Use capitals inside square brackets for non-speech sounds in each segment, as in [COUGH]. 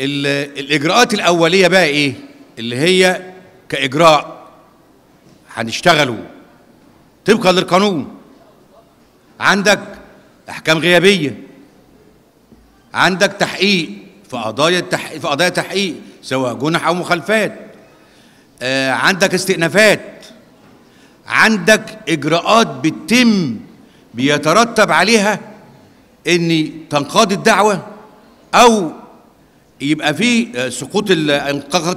ال- الإجراءات الأولية بقى إيه؟ اللي هي كإجراء هنشتغلوا طبقا للقانون. عندك أحكام غيابية. عندك تحقيق في قضايا التحقيق في قضايا تحقيق سواء جنح أو مخالفات. آه عندك استئنافات. عندك إجراءات بتتم بيترتب عليها ان تنقاد الدعوة أو يبقى في آه، سقوط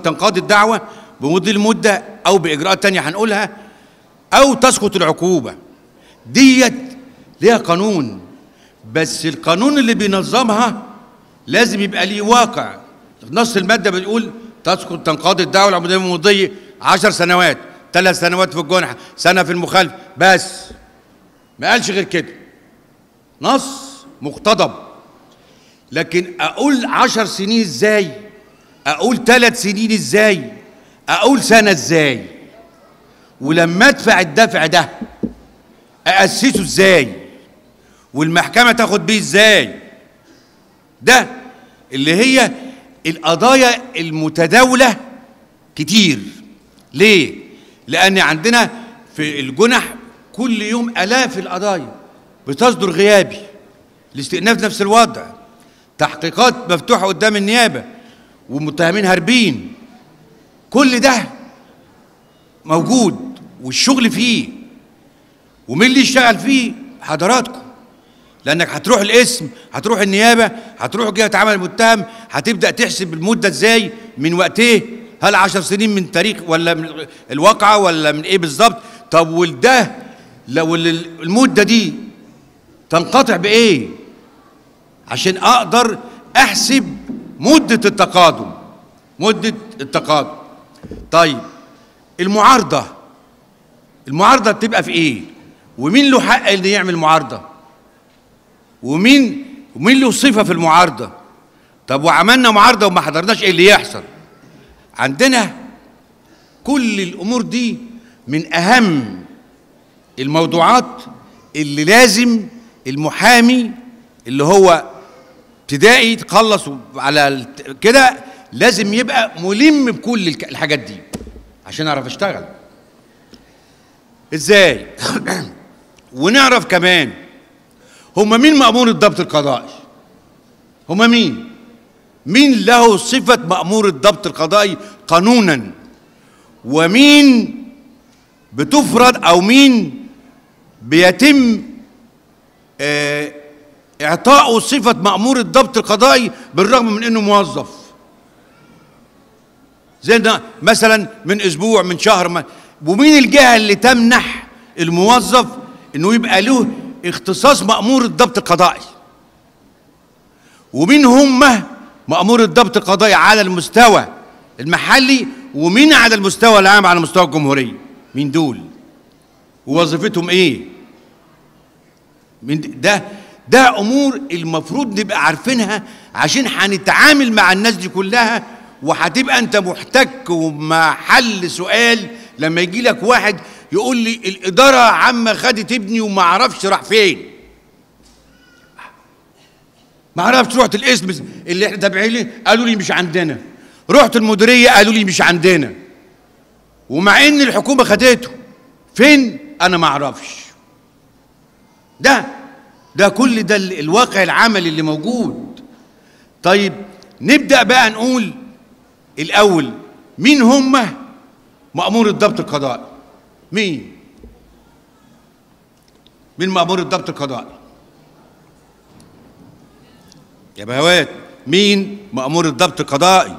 تنقاد الدعوة بمدة المده أو بإجراءات تانية هنقولها أو تسقط العقوبة. ديت ليها قانون بس القانون اللي بينظمها لازم يبقى ليه واقع. نص المادة بتقول تسقط تنقاد الدعوة العموديه المضيه 10 سنوات ثلاث سنوات في الجنح سنة في المخالفه بس ما قالش غير كده. نص مقتضب. لكن أقول عشر سنين إزاي؟ أقول ثلاث سنين إزاي؟ أقول سنة إزاي؟ ولما أدفع الدفع ده اسسه إزاي؟ والمحكمة تاخد بيه إزاي؟ ده اللي هي القضايا المتداولة كتير. ليه؟ لأن عندنا في الجنح كل يوم آلاف القضايا بتصدر غيابي الاستئناف نفس الوضع. تحقيقات مفتوحة قدام النيابة ومتهمين هاربين. كل ده موجود والشغل فيه. ومين اللي يشتغل فيه؟ حضراتكم. لأنك هتروح الاسم هتروح النيابة هتروح جهة عمل المتهم هتبدأ تحسب المدة إزاي من وقت إيه هل عشر سنين من تاريخ ولا من الواقعة ولا من إيه بالظبط؟ طب والده لو ال- المدة دي تنقطع بإيه؟ عشان أقدر أحسب مدة التقادم. مدة التقادم. طيب المعارضة. المعارضة بتبقى في إيه؟ ومين له حق إنه يعمل معارضة؟ ومين ومين له صفة في المعارضة؟ طب وعملنا معارضة وما حضرناش إيه اللي يحصل؟ عندنا كل الأمور دي من أهم الموضوعات اللي لازم المحامي اللي هو ابتدائي تخلص على كده لازم يبقى ملم بكل الحاجات دي عشان أعرف أشتغل. إزاي؟ [CLEARS THROAT] ونعرف كمان هما مين مأمور الضبط القضائي؟ هما مين؟ مين له صفة مأمور الضبط القضائي قانونا؟ ومين بتفرض أو مين بيتم آه، اعطائه صفة مأمور الضبط القضائي بالرغم من إنه موظف. زي ده مثلا من أسبوع من شهر ما ومين الجهة اللي تمنح الموظف إنه يبقى له اختصاص مأمور الضبط القضائي؟ ومين هم مأمور الضبط القضائي على المستوى المحلي ومين على المستوى العام على مستوى الجمهورية؟ مين دول؟ ووظيفتهم إيه؟ من ده؟ ده أمور المفروض نبقى عارفينها عشان هنتعامل مع الناس دي كلها وهتبقى أنت محتك ومع حل سؤال لما يجي لك واحد يقول لي الإدارة عامة خدت ابني وما أعرفش راح فين. ما أعرفش رحت الاسم اللي إحنا تابعين ليه؟ قالوا لي مش عندنا. رحت المديرية قالوا لي مش عندنا. ومع إن الحكومة خدته فين؟ أنا ما أعرفش. ده ده كل ده ال- الواقع العملي اللي موجود. طيب نبدأ بقى نقول الأول مين هم مأمور الضبط القضائي مين؟ مين مأمور الضبط القضائي يا بهوات مين مأمور الضبط القضائي؟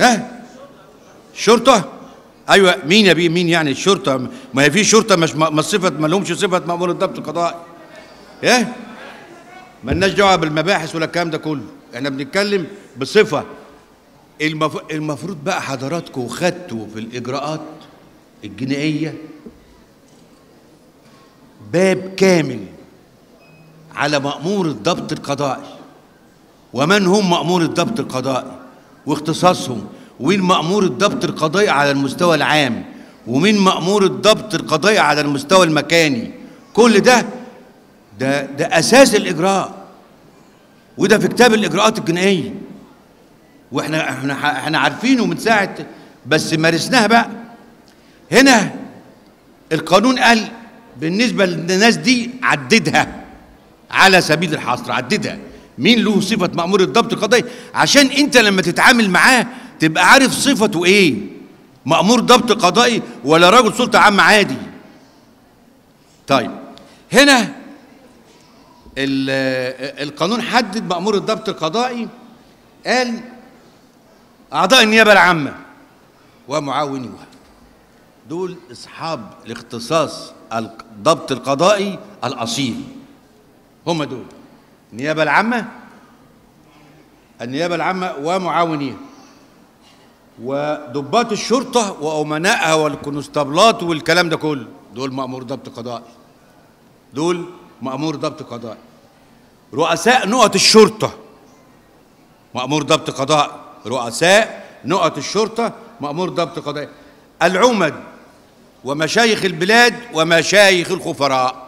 ها؟ شرطة؟ أيوه مين يا بيه؟ مين يعني الشرطة؟ ما هي في شرطة مش ما صفة ما لهمش صفة مأمور الضبط القضائي. إيه؟ مالناش دعوه بالمباحث ولا الكلام ده كله. إحنا بنتكلم بصفة. المف... المفروض بقى حضراتكم خدتوا في الإجراءات الجنائية باب كامل على مأمور الضبط القضائي. ومن هم مأمور الضبط القضائي؟ واختصاصهم. ومين مأمور الضبط القضائي على المستوى العام؟ ومين مأمور الضبط القضائي على المستوى المكاني؟ كل ده ده ده أساس الإجراء. وده في كتاب الإجراءات الجنائية. وإحنا إحنا إحنا عارفينه من ساعة بس مارسناها بقى. هنا القانون قال بالنسبة للناس دي عددها على سبيل الحصر عددها. مين له صفة مأمور الضبط القضائي؟ عشان أنت لما تتعامل معاه تبقى عارف صفته إيه. مأمور ضبط قضائي ولا رجل سلطة عامة عادي. طيب هنا القانون حدد مأمور الضبط القضائي. قال أعضاء النيابة العامة ومعاونوها دول أصحاب الاختصاص الضبط القضائي الأصيل. هم دول. النيابة العامة النيابة العامة ومعاونيها. وضباط الشرطة وأمنائها والكونستابلات والكلام ده كله. دول مأمور ضبط قضائي. دول مأمور ضبط قضائي رؤساء نقط الشرطة. مأمور ضبط قضائي رؤساء نقط الشرطة مأمور ضبط قضائي العمد ومشايخ البلاد ومشايخ الخفراء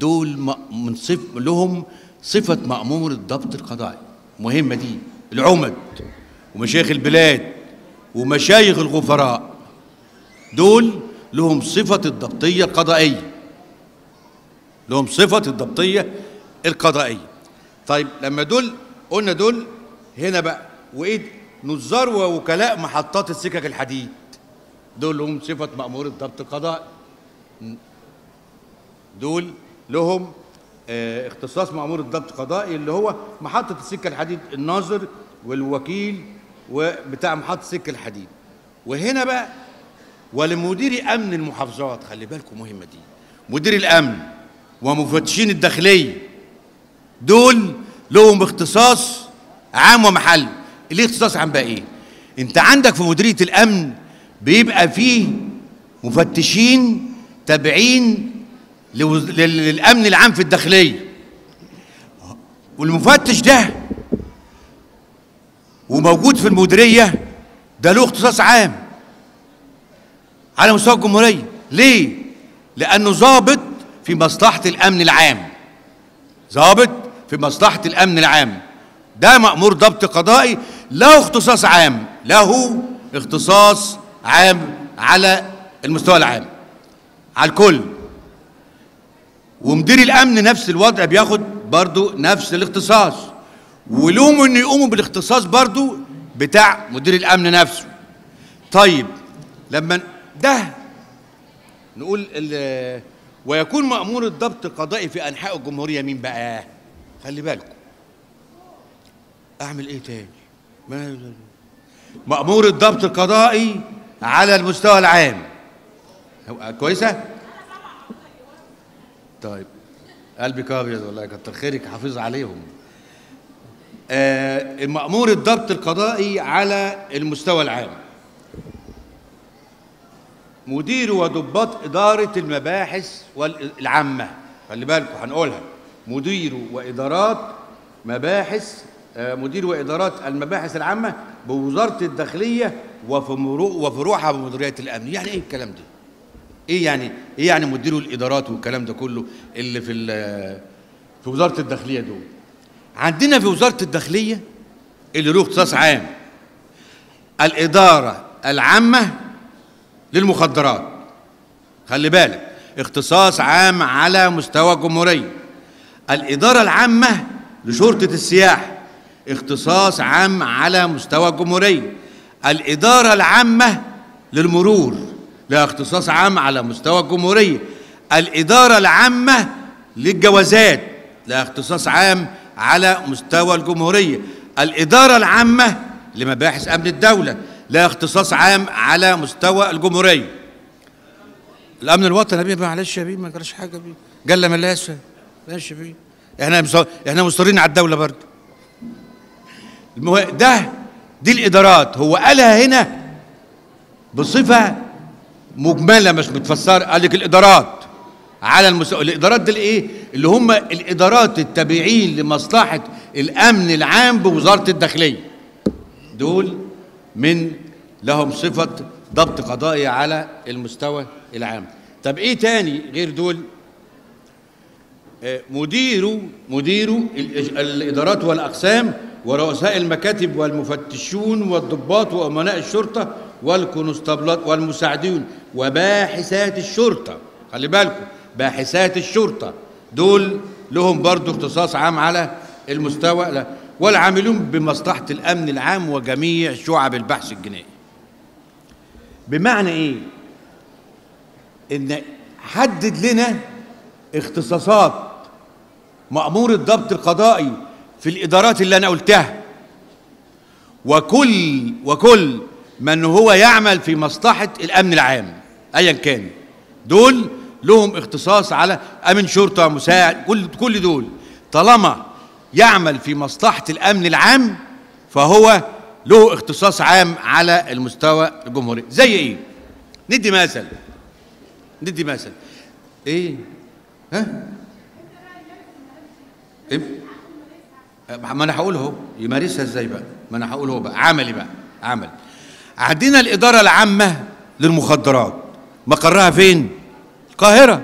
دول من صف لهم صفة مأمور الضبط القضائي مهمة دي. العمد ومشايخ البلاد ومشايخ الغفراء دول لهم صفة الضبطية القضائية. لهم صفة الضبطية القضائية. طيب لما دول قلنا دول هنا بقى وإيه؟ نظار ووكلاء محطات السكك الحديد. دول لهم صفة مأمور الضبط القضائي. دول لهم آه، اختصاص مأمور الضبط القضائي اللي هو محطة السكة الحديد الناظر والوكيل وبتاع محطة السكة الحديد. وهنا بقى ولمدير أمن المحافظات خلي بالكم مهمة دي مدير الأمن. ومفتشين الداخلية. دول لهم اختصاص عام ومحل. ليه اختصاص عام بقى إيه؟ أنت عندك في مديرية الأمن بيبقى فيه مفتشين تابعين لوز- لل- للأمن العام في الداخلية. والمفتش ده وموجود في المديرية ده له اختصاص عام على مستوى الجمهورية. ليه؟ لأنه ضابط في مصلحة الأمن العام. ضابط في مصلحة الأمن العام. ده مأمور ضبط قضائي له اختصاص عام. له اختصاص عام على المستوى العام. على الكل. ومدير الأمن نفس الوضع بياخد برضو نفس الاختصاص. ولهم ان يقوموا بالاختصاص برضو بتاع مدير الأمن نفسه. طيب لما ده نقول ويكون مأمور الضبط القضائي في أنحاء الجمهورية مين بقى؟ خلي بالكم أعمل إيه تاني؟ مأمور الضبط القضائي على المستوى العام كويسة؟ طيب قلبك ابيض والله كتر خيرك حافظ عليهم آه مأمور الضبط القضائي على المستوى العام مدير وضباط إدارة المباحث العامة خلي بالكم هنقولها. مدير وإدارات مباحث آه، مدير وإدارات المباحث العامة بوزارة الداخلية وفروعها بمديرية الأمن. يعني إيه الكلام ده؟ إيه يعني إيه يعني مدير الإدارات والكلام ده كله اللي في في وزارة الداخلية دول؟ عندنا في وزارة الداخلية اللي له اختصاص عام. الإدارة العامة للمخدرات. خلي بالك اختصاص عام على مستوى الجمهوريه الإدارة العامة لشرطة السياحه اختصاص عام على مستوى الجمهوريه الإدارة العامة للمرور لها اختصاص عام على مستوى الجمهوريه الإدارة العامة للجوازات لها اختصاص عام على مستوى الجمهورية. الإدارة العامة لمباحث أمن الدولة لها اختصاص عام على مستوى الجمهورية. الأمن الوطني يا بيه معلش يا بيه ما جراش حاجة بيه جل ملاسه ماشي بيه إحنا مص- إحنا مصرين على الدولة برضه. ده دي الإدارات. هو قالها هنا بصفة مجملة مش متفسرة. قال لك الإدارات. على المستوى الإدارات دي الإيه؟ اللي هم الإدارات التابعين لمصلحة الأمن العام بوزارة الداخلية. دول من لهم صفة ضبط قضائي على المستوى العام. طب إيه تاني غير دول؟ آه، مدير مدير الإج- الإدارات والأقسام ورؤساء المكاتب والمفتشون والضباط وأمناء الشرطة والكونستابلات والمساعدين وباحثات الشرطة. خلي بالكم باحثات الشرطة. دول لهم برضو اختصاص عام على المستوى والعاملون بمصلحة الأمن العام وجميع شعب البحث الجنائي. بمعنى إيه؟ إن حدد لنا اختصاصات مأمور الضبط القضائي في الإدارات اللي أنا قلتها. وكل وكل من هو يعمل في مصلحة الأمن العام أيا كان. دول لهم اختصاص على أمن شرطة مساعد كل كل دول. طالما يعمل في مصلحة الأمن العام فهو له اختصاص عام على المستوى الجمهوري. زي إيه؟ ندي مثل. ندي مثل. إيه؟ ها؟ إيه؟ ما أنا هقول اهو. يمارسها إزاي بقى؟ ما أنا هقول اهو بقى. عملي بقى. عمل. عندنا الإدارة العامة للمخدرات. مقرها فين؟ القاهرة.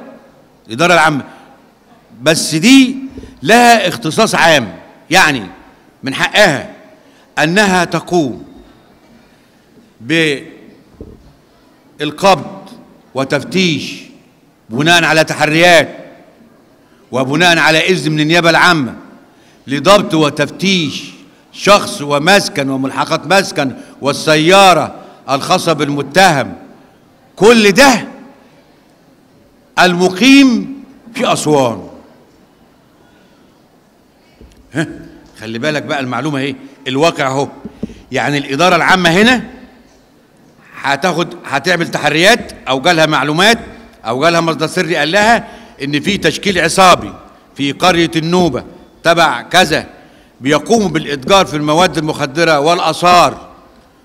الإدارة العامة. بس دي لها اختصاص عام. يعني من حقها. أنها تقوم بالقبض وتفتيش بناء على تحريات وبناء على إذن من النيابة العامة لضبط وتفتيش شخص ومسكن وملحقات مسكن والسيارة الخاصة بالمتهم. كل ده المقيم في أسوان. ها؟ خلي بالك بقى المعلومة إيه؟ الواقع أهو. يعني الإدارة العامة هنا هتاخد هتعمل تحريات أو جالها معلومات أو جالها مصدر سري قال لها إن في تشكيل عصابي في قرية النوبة تبع كذا بيقوموا بالإتجار في المواد المخدرة والآثار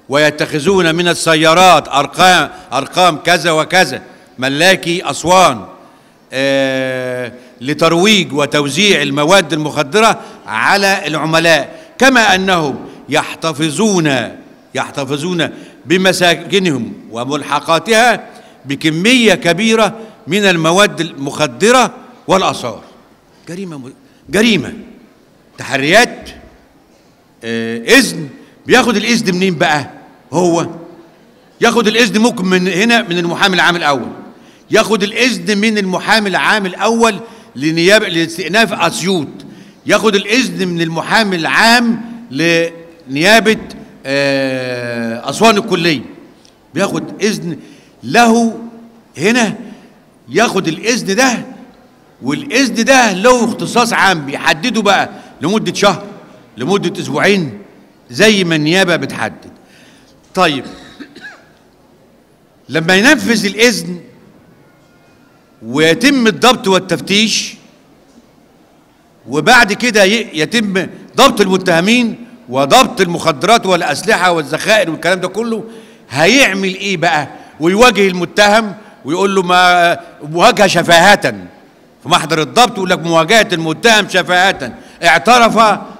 ويتخذون من السيارات ارقام أرقام كذا وكذا. ملاكي أسوان آه لترويج وتوزيع المواد المخدرة على العملاء كما أنهم يحتفظون يحتفظون بمساكنهم وملحقاتها بكمية كبيرة من المواد المخدرة والآثار. جريمة م... جريمة. تحريات آه إذن. بياخد الإذن منين بقى؟ هو ياخد الإذن ممكن من هنا من المحامي العام الأول. ياخد الإذن من المحامي العام الأول لنيابه لاستئناف أسيوط. ياخد الإذن من المحامي العام لنيابة آه أسوان الكلية. بياخد إذن له هنا. ياخد الإذن ده والإذن ده له اختصاص عام. بيحدده بقى لمدة شهر لمدة أسبوعين زي ما النيابة بتحدد. طيب لما ينفذ الإذن ويتم الضبط والتفتيش وبعد كده يتم ضبط المتهمين وضبط المخدرات والأسلحة والذخائر والكلام ده كله. هيعمل إيه بقى؟ ويواجه المتهم ويقول له ما مواجهة شفاهة. في محضر الضبط يقول لك مواجهة المتهم شفاهة. اعترف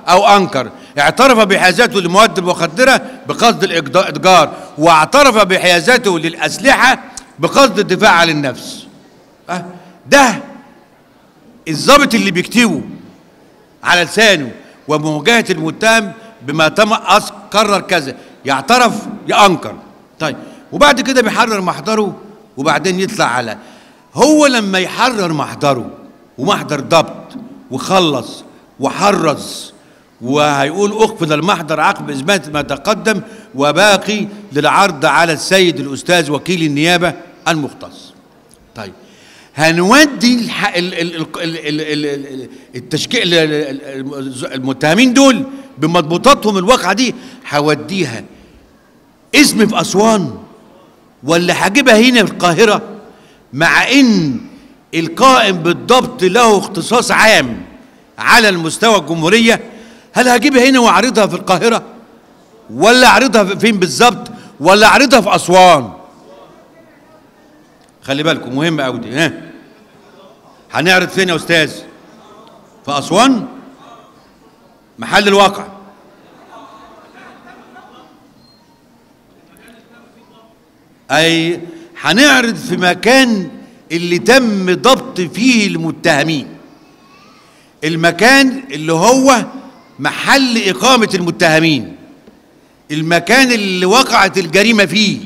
أو أنكر. اعترف بحيازاته للمواد المخدرة بقصد الاتجار واعترف بحيازاته للأسلحة بقصد الدفاع عن النفس. أه ده الضابط اللي بيكتبه على لسانه ومواجهة المتهم بما تم قرر كذا. يعترف يأنكر. طيب وبعد كده بيحرر محضره وبعدين يطلع على هو لما يحرر محضره ومحضر ضبط وخلص وحرز وهيقول اخفض المحضر عقب إثبات ما تقدم وباقي للعرض على السيد الأستاذ وكيل النيابة المختص. هنودي. التشكيل المتهمين دول بمضبوطاتهم الواقعه دي هوديها اسم في اسوان ولا هجيبها هنا في القاهره مع ان القائم بالضبط له اختصاص عام على المستوى الجمهوريه هل هجيبها هنا واعرضها في القاهره ولا اعرضها فين بالظبط ولا اعرضها في اسوان خلي بالكم مهم قوي دي ها؟ هنعرض فين يا أستاذ؟ في أسوان؟ محل الواقع. أي هنعرض في مكان اللي تم ضبط فيه المتهمين. المكان اللي هو محل إقامة المتهمين. المكان اللي وقعت الجريمة فيه.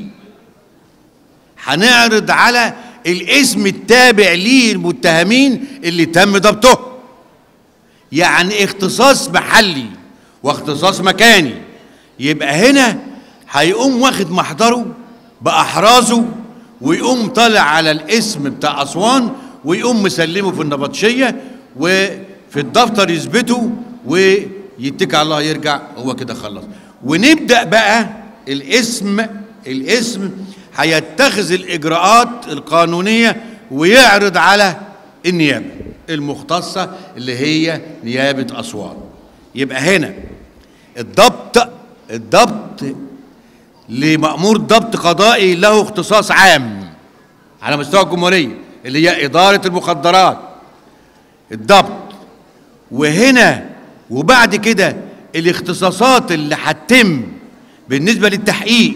هنعرض على الاسم التابع ليه المتهمين اللي تم ضبطه يعني اختصاص محلي واختصاص مكاني. يبقى هنا هيقوم واخد محضره بأحرازه ويقوم طالع على الاسم بتاع أسوان ويقوم مسلمه في النبطشية وفي الدفتر يثبته ويتكل على الله يرجع هو كده خلص. ونبدأ بقى الاسم الاسم هيتخذ الإجراءات القانونية ويعرض على النيابة المختصة اللي هي نيابة أسوان. يبقى هنا الضبط الضبط لمأمور ضبط قضائي له اختصاص عام على مستوى الجمهورية اللي هي إدارة المخدرات. الضبط. وهنا وبعد كده الاختصاصات اللي هتتم بالنسبة للتحقيق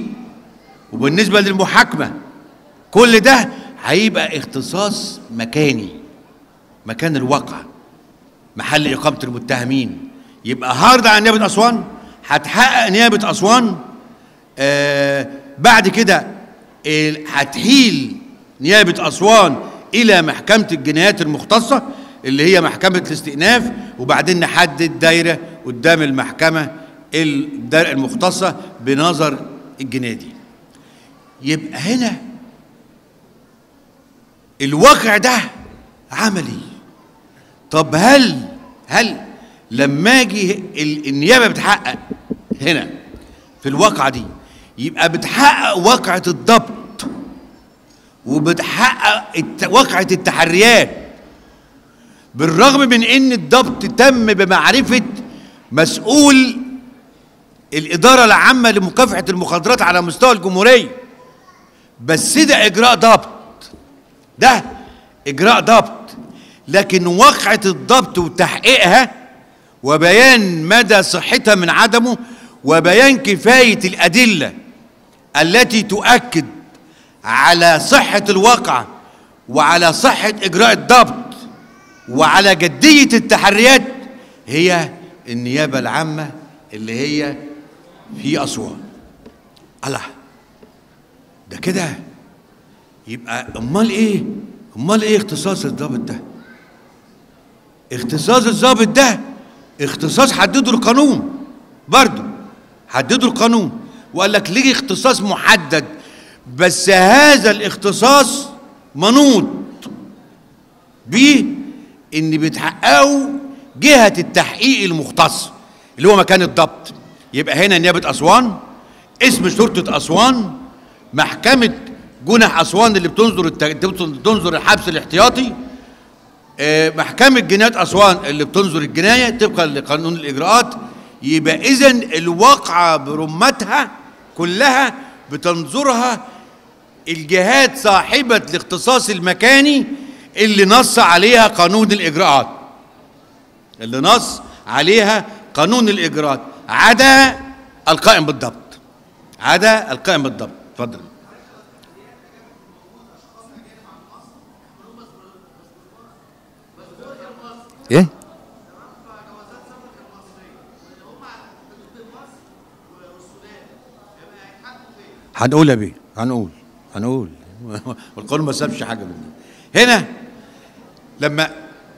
وبالنسبة للمحاكمة كل ده هيبقى اختصاص مكاني مكان الواقع محل إقامة المتهمين. يبقى هارد على نيابة أسوان هتحقق نيابة أسوان آه بعد كده هتحيل نيابة أسوان إلى محكمة الجنايات المختصة اللي هي محكمة الاستئناف وبعدين نحدد دايرة قدام المحكمة المختصة بنظر الجنادي يبقى هنا. الواقع ده عملي. طب هل هل لما أجي النيابة بتحقق هنا في الواقعة دي يبقى بتحقق واقعة الضبط وبتحقق واقعة التحريات بالرغم من إن الضبط تم بمعرفة مسؤول الإدارة العامة لمكافحة المخدرات على مستوى الجمهورية؟ بس ده إجراء ضبط. ده إجراء ضبط. لكن وقعه الضبط وتحقيقها وبيان مدى صحتها من عدمه وبيان كفاية الأدلة التي تؤكد على صحة الواقعه وعلى صحة إجراء الضبط وعلى جدية التحريات هي النيابة العامة اللي هي في أسوان. الله. ده كده. يبقى امال إيه؟ امال إيه اختصاص الضابط ده؟ اختصاص الضابط ده اختصاص حدده القانون. برضه حدده القانون. وقال لك ليه اختصاص محدد؟ بس هذا الاختصاص منوط بيه ان بتحققه جهة التحقيق المختص اللي هو مكان الضبط. يبقى هنا نيابة أسوان اسم شرطة أسوان محكمة جنح أسوان اللي بتنظر بتنظر الحبس الاحتياطي محكمة جنايات أسوان اللي بتنظر الجناية طبقا لقانون الإجراءات يبقى إذا الواقعة برمتها كلها بتنظرها الجهات صاحبة الاختصاص المكاني اللي نص عليها قانون الإجراءات. اللي نص عليها قانون الإجراءات. عدا القائم بالضبط. عدا القائم بالضبط. اتفضل. إيه؟ هنقول يا بيه هنقول هنقول. [LAUGHS] والقانون ما سابش حاجة مني هنا لما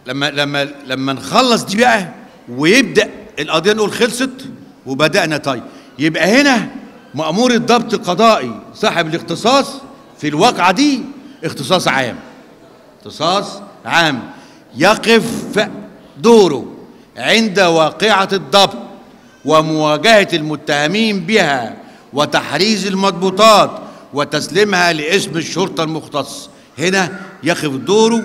لما لما لما نخلص دي بقى ويبدأ القضية نقول خلصت وبدأنا طيب. يبقى هنا مأمور الضبط القضائي صاحب الاختصاص في الواقعة دي اختصاص عام. اختصاص عام. يقف دوره عند واقعة الضبط ومواجهة المتهمين بها وتحريز المضبوطات وتسليمها لاسم الشرطة المختص. هنا يقف دوره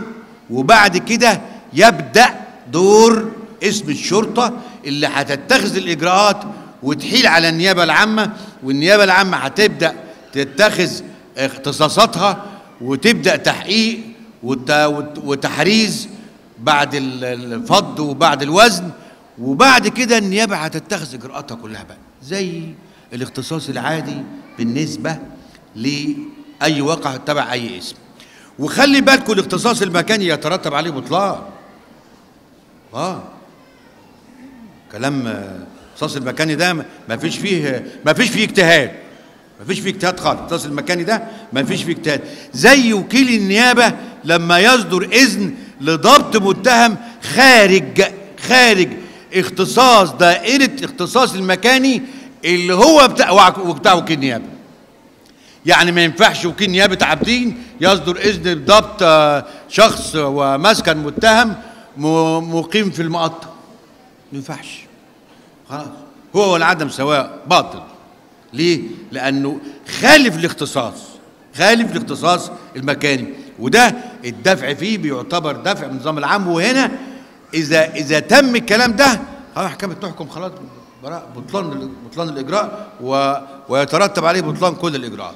وبعد كده يبدأ دور اسم الشرطة اللي هتتخذ الإجراءات وتحيل على النيابة العامة والنيابة العامة هتبدأ تتخذ اختصاصاتها وتبدأ تحقيق وتحريز بعد الفض وبعد الوزن. وبعد كده النيابة هتتخذ إجراءاتها كلها بقى زي الاختصاص العادي بالنسبة لأي واقع تبع أي اسم. وخلي بالكم الاختصاص المكاني يترتب عليه بطلان آه. كلام الاختصاص المكاني ده ما- فيش فيه ما فيش فيه اجتهاد. ما فيش فيه اجتهاد خالص. الاختصاص المكاني ده ما فيش فيه اجتهاد. زي وكيل النيابة لما يصدر إذن لضبط متهم خارج خارج اختصاص دائرة اختصاص المكاني اللي هو بتاع بتاع وكيل النيابه يعني ما ينفعش وكيل نيابة عابدين يصدر إذن بضبط آه، شخص ومسكن متهم مقيم في المقطم ما ينفعش. خلاص هو والعدم سواء باطل ليه؟ لأنه خالف الاختصاص خالف الاختصاص المكاني وده الدفع فيه بيعتبر دفع من النظام العام وهنا إذا إذا تم الكلام ده خلاص محكمة تحكم خلاص بطلان بطلان الإجراء و ويترتب عليه بطلان كل الإجراءات.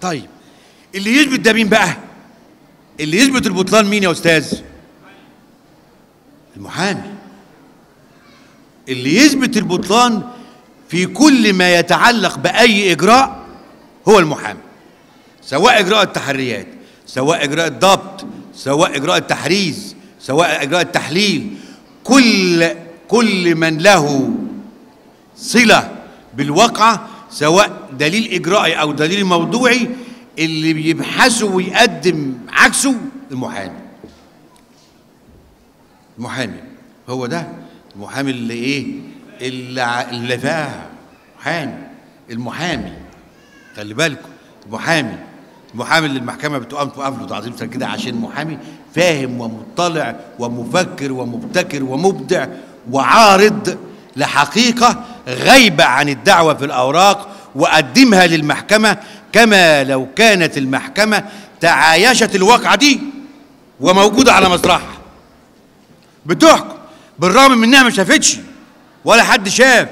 طيب اللي يثبت ده مين بقى؟ اللي يثبت البطلان مين يا أستاذ؟ المحامي اللي يثبت البطلان في كل ما يتعلق بأي إجراء هو المحامي. سواء إجراء التحريات سواء إجراء الضبط سواء إجراء التحريز سواء إجراء التحليل كل كل من له صلة بالواقعة سواء دليل إجرائي أو دليل موضوعي اللي بيبحثه ويقدم عكسه المحامي. المحامي هو ده. المحامي اللي إيه؟ اللي, اللي فاهم محامي المحامي. خلي بالكم المحامي. المحامي اللي المحكمة بتقام توقف له تعظيم كده عشان محامي فاهم ومطلع ومفكر ومبتكر ومبدع وعارض لحقيقة غايبة عن الدعوة في الأوراق وقدمها للمحكمة كما لو كانت المحكمة تعايشت الواقعة دي وموجودة على مسرحها بتحكم. بالرغم من إنها ما شافتش ولا حد شاف.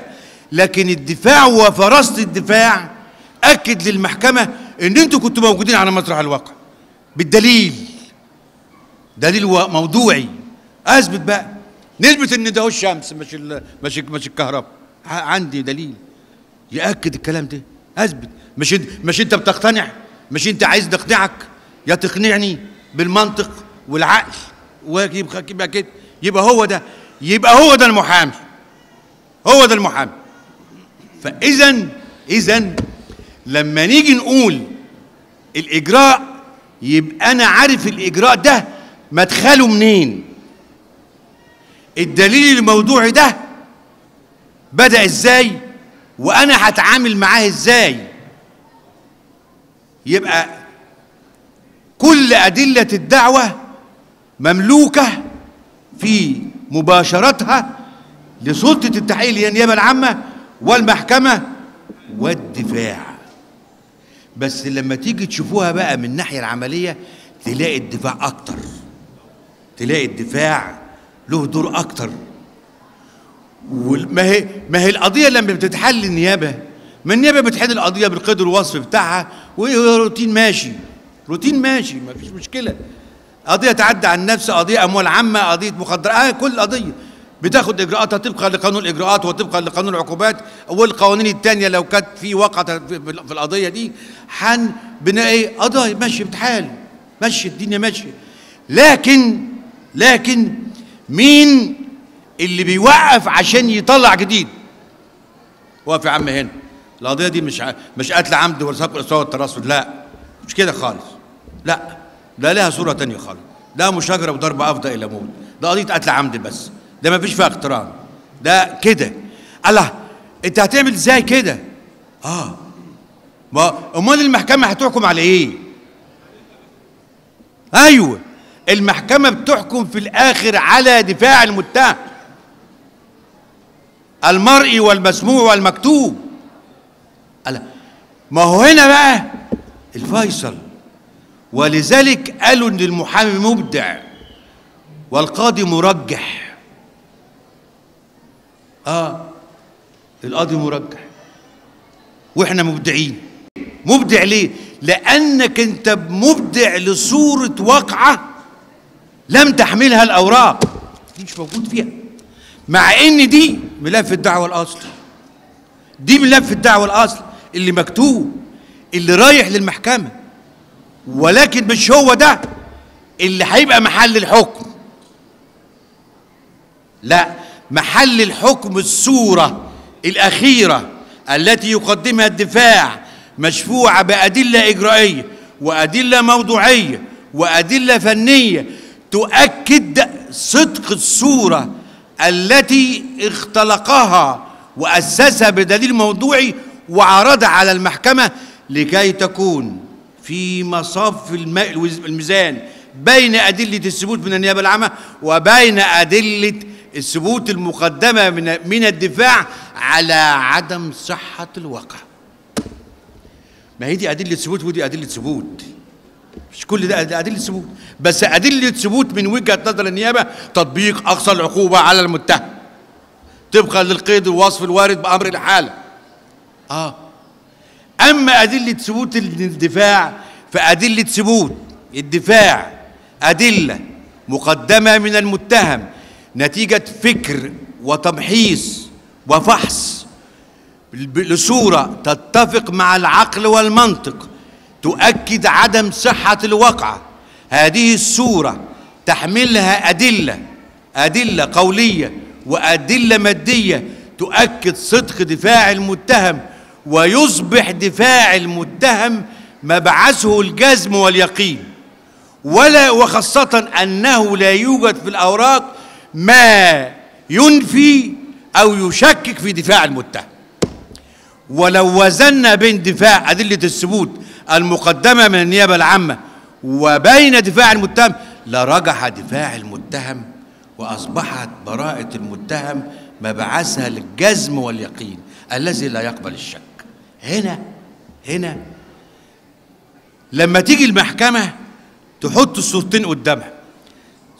لكن الدفاع وفراسة الدفاع أكد للمحكمة إن أنتوا كنتوا موجودين على مسرح الواقع. بالدليل دليل موضوعي. أثبت بقى. نثبت إن ده الشمس مش مش مش الكهرباء. عندي دليل يأكد الكلام ده. أثبت. مش مش أنت بتقتنع. مش أنت عايز نقنعك يا تقنعني بالمنطق والعقل. ويبقى يبقى كده. يبقى هو ده. يبقى هو ده المحامي. هو ده المحامي. فاذا اذا لما نيجي نقول الإجراء يبقى أنا عارف الإجراء ده مدخله منين. الدليل الموضوعي ده بدأ إزاي؟ وأنا هتعامل معاه إزاي؟ يبقى كل أدلة الدعوة مملوكة في مباشرتها لسلطة التحقيق هي النيابه العامة والمحكمة والدفاع. بس لما تيجي تشوفوها بقى من الناحية العملية تلاقي الدفاع أكتر. تلاقي الدفاع له دور أكتر. وال- ما هي ما هي القضية لما بتتحل النيابة ما النيابة بتحل القضية بالقيد والوصف بتاعها وروتين ماشي. روتين ماشي ما فيش مشكلة. قضية تعدى عن النفس قضية أموال عامة قضية مخدرات آه كل قضية. بتاخد إجراءاتها طبقا لقانون الاجراءات وطبقا لقانون العقوبات والقوانين التانية لو كانت في وقعت في القضية دي حن بنا إيه؟ قضايا. ماشي بتحال. ماشي الدنيا ماشية. لكن لكن مين اللي بيوقف عشان يطلع جديد؟ واقف يا عم هنا. القضية دي مش مش قتل عمد ولا سرقه الاسره والترصد لا. مش كده خالص. لا. ده لها صورة تانية خالص. ده مشاجره وضرب افضى إلى موت. ده قضية قتل عمد بس. ده ما فيش فيها اقتران ده كده. الله انت هتعمل إزاي كده؟ آه. ما أمال المحكمة هتحكم على إيه؟ أيوه. المحكمة بتحكم في الآخر على دفاع المتهم. المرئي والمسموع والمكتوب. ألا ما هو هنا بقى الفيصل. ولذلك قالوا إن المحامي مبدع والقاضي مرجح. آه القاضي مرجح. وإحنا مبدعين. مبدع ليه؟ لأنك أنت مبدع لصورة واقعة لم تحملها الأوراق. دي مش موجود فيها. مع إن دي ملف الدعوة الأصلي. دي ملف الدعوة الأصلي اللي مكتوب اللي رايح للمحكمة. ولكن مش هو ده اللي هيبقى محل الحكم. لا محل الحكم الصورة الأخيرة التي يقدمها الدفاع مشفوعة بأدلة إجرائية وأدلة موضوعية وأدلة فنية تؤكد صدق الصورة التي اختلقها وأسسها بدليل موضوعي وعرضها على المحكمة لكي تكون. في مصاف الميزان بين أدلة الثبوت من النيابة العامة وبين أدلة الثبوت المقدمة من من الدفاع على عدم صحة الواقع. ما هي دي أدلة ثبوت ودي أدلة ثبوت. مش كل ده أدلة ثبوت، بس أدلة ثبوت من وجهة نظر النيابة تطبيق أقصى العقوبة على المتهم. طبقا للقيد الوصف الوارد بأمر الحالة. آه. أما أدلة ثبوت الدفاع فأدلة ثبوت الدفاع أدلة مقدمة من المتهم نتيجة فكر وتمحيص وفحص لصورة تتفق مع العقل والمنطق تؤكد عدم صحة الواقعة هذه الصورة تحملها أدلة أدلة قولية وأدلة مادية تؤكد صدق دفاع المتهم ويصبح دفاع المتهم مبعثه الجزم واليقين. ولا وخاصة أنه لا يوجد في الأوراق ما ينفي أو يشكك في دفاع المتهم. ولو وزنا بين دفاع أدلة الثبوت المقدمة من النيابة العامة وبين دفاع المتهم لرجح دفاع المتهم وأصبحت براءة المتهم مبعثها للجزم واليقين الذي لا يقبل الشك. هنا هنا. لما تيجي المحكمة تحط الصورتين قدامها.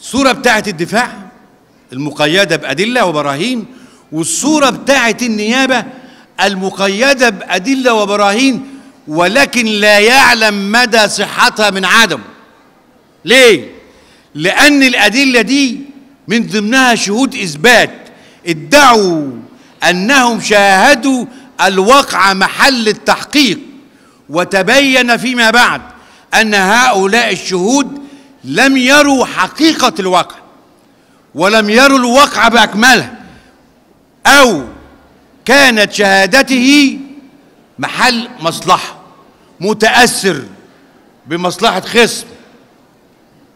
الصورة بتاعة الدفاع المقيدة بأدلة وبراهين والصورة بتاعة النيابة المقيدة بأدلة وبراهين ولكن لا يعلم مدى صحتها من عدم. ليه؟ لأن الأدلة دي من ضمنها شهود إثبات. ادعوا أنهم شاهدوا الواقع محل التحقيق وتبين فيما بعد أن هؤلاء الشهود لم يروا حقيقة الواقع ولم يروا الواقع بأكمله أو كانت شهادته محل مصلحة متأثر بمصلحة خصم.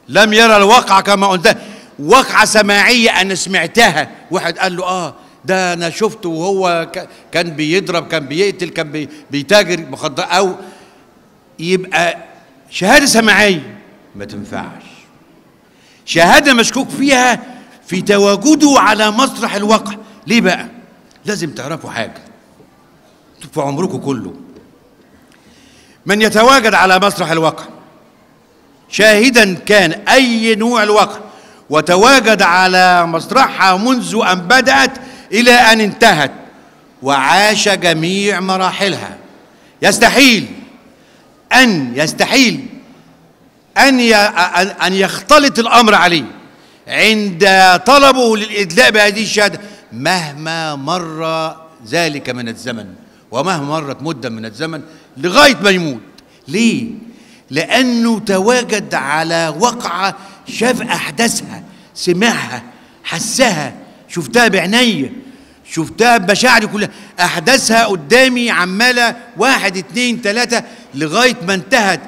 لم يرى الواقع كما قلت واقعة سماعية أنا سمعتها واحد قال له آه ده أنا شفته وهو كان بيضرب كان بيقتل كان بيتاجر مخدرات أو يبقى شهادة سماعية. ما تنفعش. شهادة مشكوك فيها في تواجده على مسرح الواقع. ليه بقى؟ لازم تعرفوا حاجة. في عمركم كله من يتواجد على مسرح الواقع شاهدا كان أي نوع الواقع وتواجد على مسرحها منذ أن بدأت إلى أن انتهت وعاش جميع مراحلها يستحيل أن يستحيل أن أن يختلط الأمر عليه عند طلبه للإدلاء بهذه الشهادة مهما مر ذلك من الزمن ومهما مرت مدة من الزمن لغاية ما يموت ليه؟ لأنه تواجد على وقعة شاف أحداثها سمعها حسها شفتها بعينيا شفتها بمشاعري كلها أحداثها قدامي عمالة واحد اتنين تلاتة لغاية ما انتهت.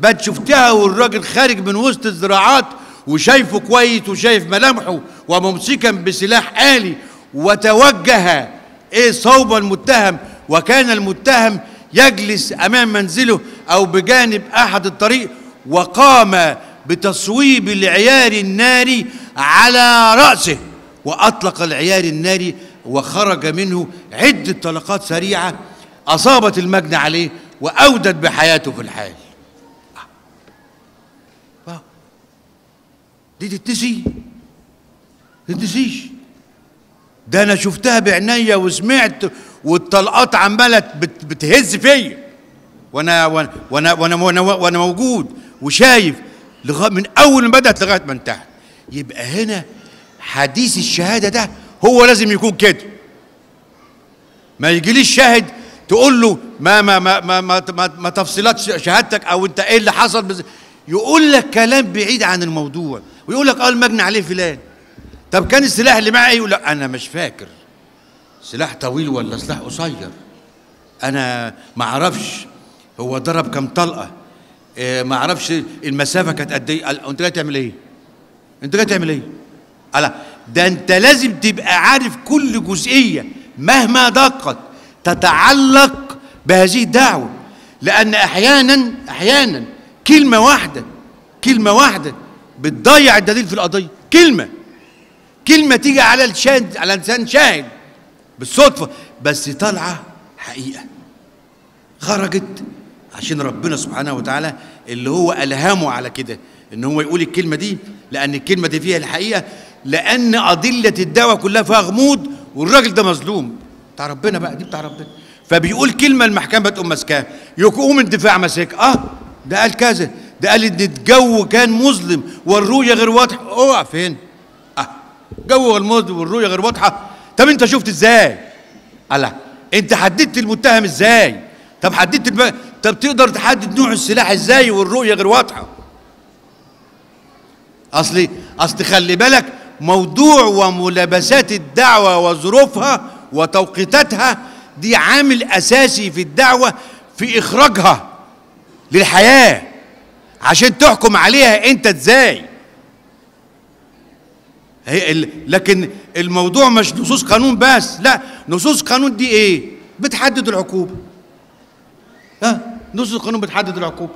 بد شفتها والراجل خارج من وسط الزراعات وشايفه كويس وشايف ملامحه وممسكا بسلاح آلي وتوجه إيه صوب المتهم. وكان المتهم يجلس أمام منزله أو بجانب أحد الطريق وقام بتصويب العيار الناري على رأسه. وأطلق العيار الناري وخرج منه عدة طلقات سريعة أصابت المجني عليه وأودت بحياته في الحال. دي تتنسي؟ تتنسيش؟ ده أنا شفتها بعينيا وسمعت والطلقات عمالة بتهز فيا. وأنا وأنا وأنا وأنا, وأنا, وأنا موجود وشايف من أول ما بدأت لغاية ما انتهت يبقى هنا حديث الشهادة ده هو لازم يكون كده. ما يجيليش شاهد تقول له ما ما ما ما ما, ما, ما تفصيلات شهادتك أو أنت إيه اللي حصل بز... يقول لك كلام بعيد عن الموضوع. ويقول لك آه المجني عليه فلان. طب كان السلاح اللي معاه إيه يقول لا أنا مش فاكر. سلاح طويل ولا سلاح قصير؟ أنا ما أعرفش. هو ضرب كام طلقة؟ إيه ما أعرفش المسافة كانت قد إيه؟ أنت جاي تعمل إيه؟ أنت جاي تعمل إيه؟ قال ده انت لازم تبقى عارف كل جزئية مهما دقت تتعلق بهذه الدعوة. لأن أحيانا أحيانا كلمة واحدة كلمة واحدة بتضيع الدليل في القضية. كلمة كلمة تيجي على الشاهد على لسان شاهد بالصدفة بس طالعة حقيقة. خرجت عشان ربنا سبحانه وتعالى اللي هو ألهمه على كده إن هو يقول الكلمة دي لأن الكلمة دي فيها الحقيقة. لأن أضلة الدعوة كلها فيها غموض والراجل ده مظلوم. بتاع ربنا بقى دي بتاع ربنا. فبيقول كلمة المحكمة تقوم ماسكاها. يقوم الدفاع ماسك آه ده قال كذا. ده قال إن الجو كان مظلم والرؤية غير واضحة. اوعى فين؟ آه جو المظلم والرؤية غير واضحة. طب أنت شفت إزاي؟ الله أنت حددت المتهم إزاي؟ طب حددت الب... طب تقدر تحدد نوع السلاح إزاي والرؤية غير واضحة؟ أصلي أصل خلي بالك موضوع وملابسات الدعوة وظروفها وتوقيتاتها دي عامل أساسي في الدعوة في إخراجها للحياة. عشان تحكم عليها أنت إزاي. هي. لكن الموضوع مش نصوص قانون بس لا نصوص قانون دي إيه؟ بتحدد العقوبة. نصوص القانون بتحدد العقوبة.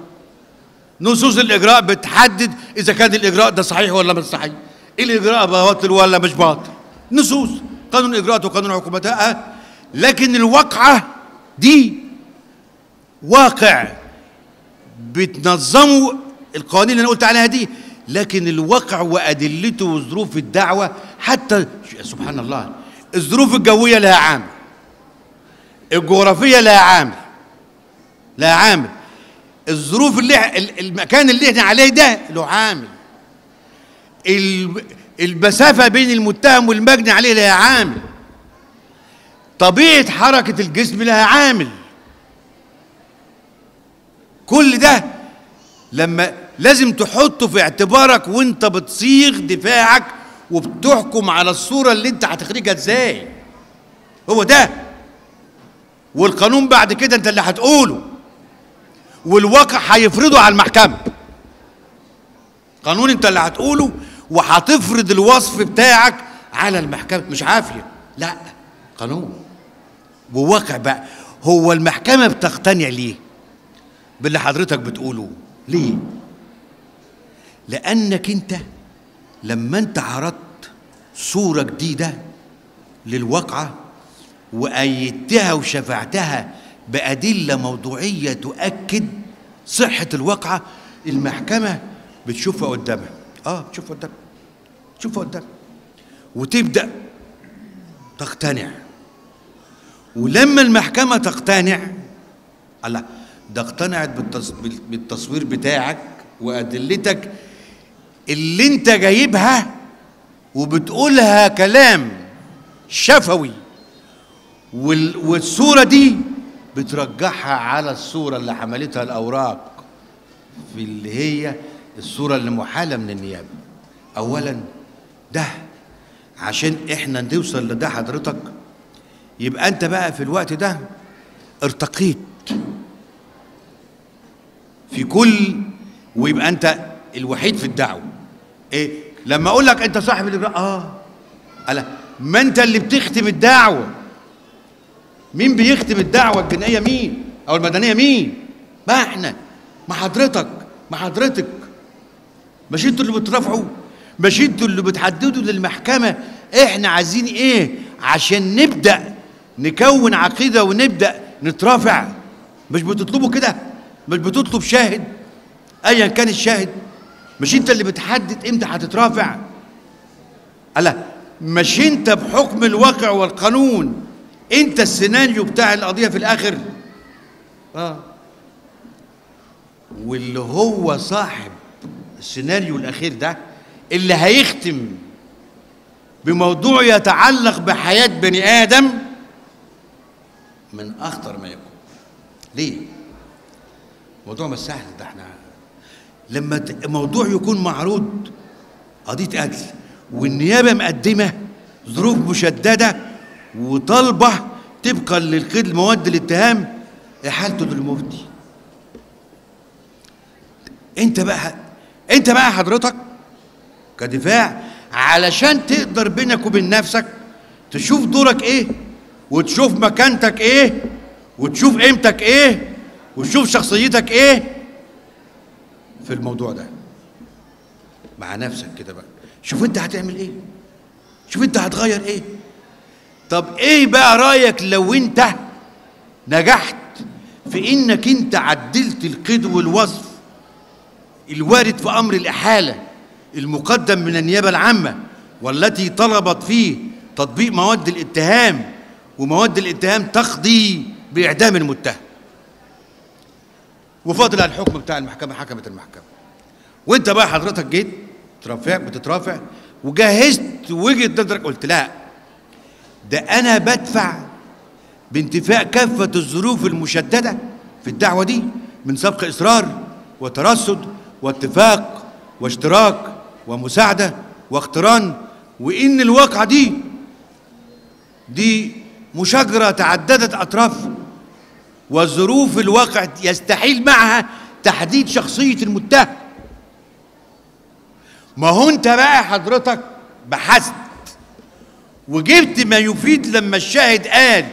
نصوص الإجراء بتحدد إذا كان الإجراء ده صحيح ولا مش صحيح. الاجراء باطل ولا مش باطل نصوص. قانون الاجراءات وقانون عقوبتها لكن الواقعه دي واقع. بتنظموا القوانين اللي أنا قلت عليها دي. لكن الواقع وأدلته وظروف الدعوة حتى سبحان الله. الظروف الجوية لها عامل. الجغرافية لها عامل. لها عامل. الظروف اللي المكان اللي إحنا عليه ده له عامل. المسافة بين المتهم والمجني عليه لها عامل. طبيعة حركة الجسم لها عامل. كل ده لما لازم تحطه في اعتبارك وانت بتصيغ دفاعك وبتحكم على الصورة اللي انت هتخرجها إزاي. هو ده. والقانون بعد كده انت اللي هتقوله. والواقع هيفرضه على المحكمة. قانون انت اللي هتقوله وهتفرض الوصف بتاعك على المحكمة. مش عافية. لا. قانون. وواقع بقى. هو المحكمة بتقتنع ليه؟ باللي حضرتك بتقوله. ليه؟ لأنك أنت لما أنت عرضت صورة جديدة للواقعة وأيدتها وشفعتها بأدلة موضوعية تؤكد صحة الواقعة المحكمة بتشوفها قدامها. آه بتشوفها قدامها تشوفها قدامها وتبدأ تقتنع. ولما المحكمة تقتنع الله ده اقتنعت بالتصوير بتاعك وأدلتك اللي انت جايبها وبتقولها كلام شفوي والصورة دي بترجحها على الصورة اللي حملتها الأوراق في اللي هي الصورة اللي محالة من النيابة. أولا ده عشان إحنا نوصل لده حضرتك يبقى أنت بقى في الوقت ده ارتقيت في كل ويبقى أنت الوحيد في الدعوة. إيه؟ لما أقول لك أنت صاحب الاجراء آه. ألا ما أنت اللي بتختم الدعوة. مين بيختم الدعوة؟ الجنائية مين؟ أو المدنية مين؟ ما إحنا ما حضرتك ما حضرتك. مش أنتوا اللي بترافعوا مش أنتوا اللي بتحددوا للمحكمة؟ إحنا عايزين إيه؟ عشان نبدأ نكون عقيدة ونبدأ نترافع. مش بتطلبوا كده؟ مش بتطلب شاهد؟ ايا كان الشاهد. مش انت اللي بتحدد إمتى هتترافع؟ ألا مش انت بحكم الواقع والقانون انت السيناريو بتاع القضية في الآخر. آه. واللي هو صاحب السيناريو الأخير ده اللي هيختم بموضوع يتعلق بحياة بني آدم من أخطر ما يكون. ليه؟ موضوع مش سهل ده. إحنا لما موضوع يكون معروض قضية قتل والنيابة مقدمة ظروف مشددة وطالبة طبقا للقيد المواد الاتهام إحالته للمفتي انت بقى انت بقى حضرتك كدفاع علشان تقدر بينك وبين نفسك تشوف دورك إيه وتشوف مكانتك إيه وتشوف قيمتك إيه وتشوف شخصيتك إيه في الموضوع ده. مع نفسك كده بقى. شوف انت هتعمل إيه. شوف انت هتغير إيه. طب إيه بقى رأيك لو انت نجحت في انك انت عدلت القيد والوصف الوارد في أمر الإحالة المقدم من النيابة العامة والتي طلبت فيه تطبيق مواد الاتهام ومواد الاتهام تقضي بإعدام المتهم. وفاضل على الحكم بتاع المحكمة حكمت المحكمة. وانت بقى حضرتك جيت ترافع بتترافع وجهزت وجهة نظرك قلت لا ده أنا بدفع بانتفاء كافة الظروف المشددة في الدعوة دي من سبق إصرار وترصد واتفاق واشتراك ومساعدة واقتران وإن الواقعة دي دي مشاجرة تعددت أطراف وظروف الواقع يستحيل معها تحديد شخصية المتهم. ما هو أنت بقى حضرتك بحثت وجبت ما يفيد لما الشاهد قال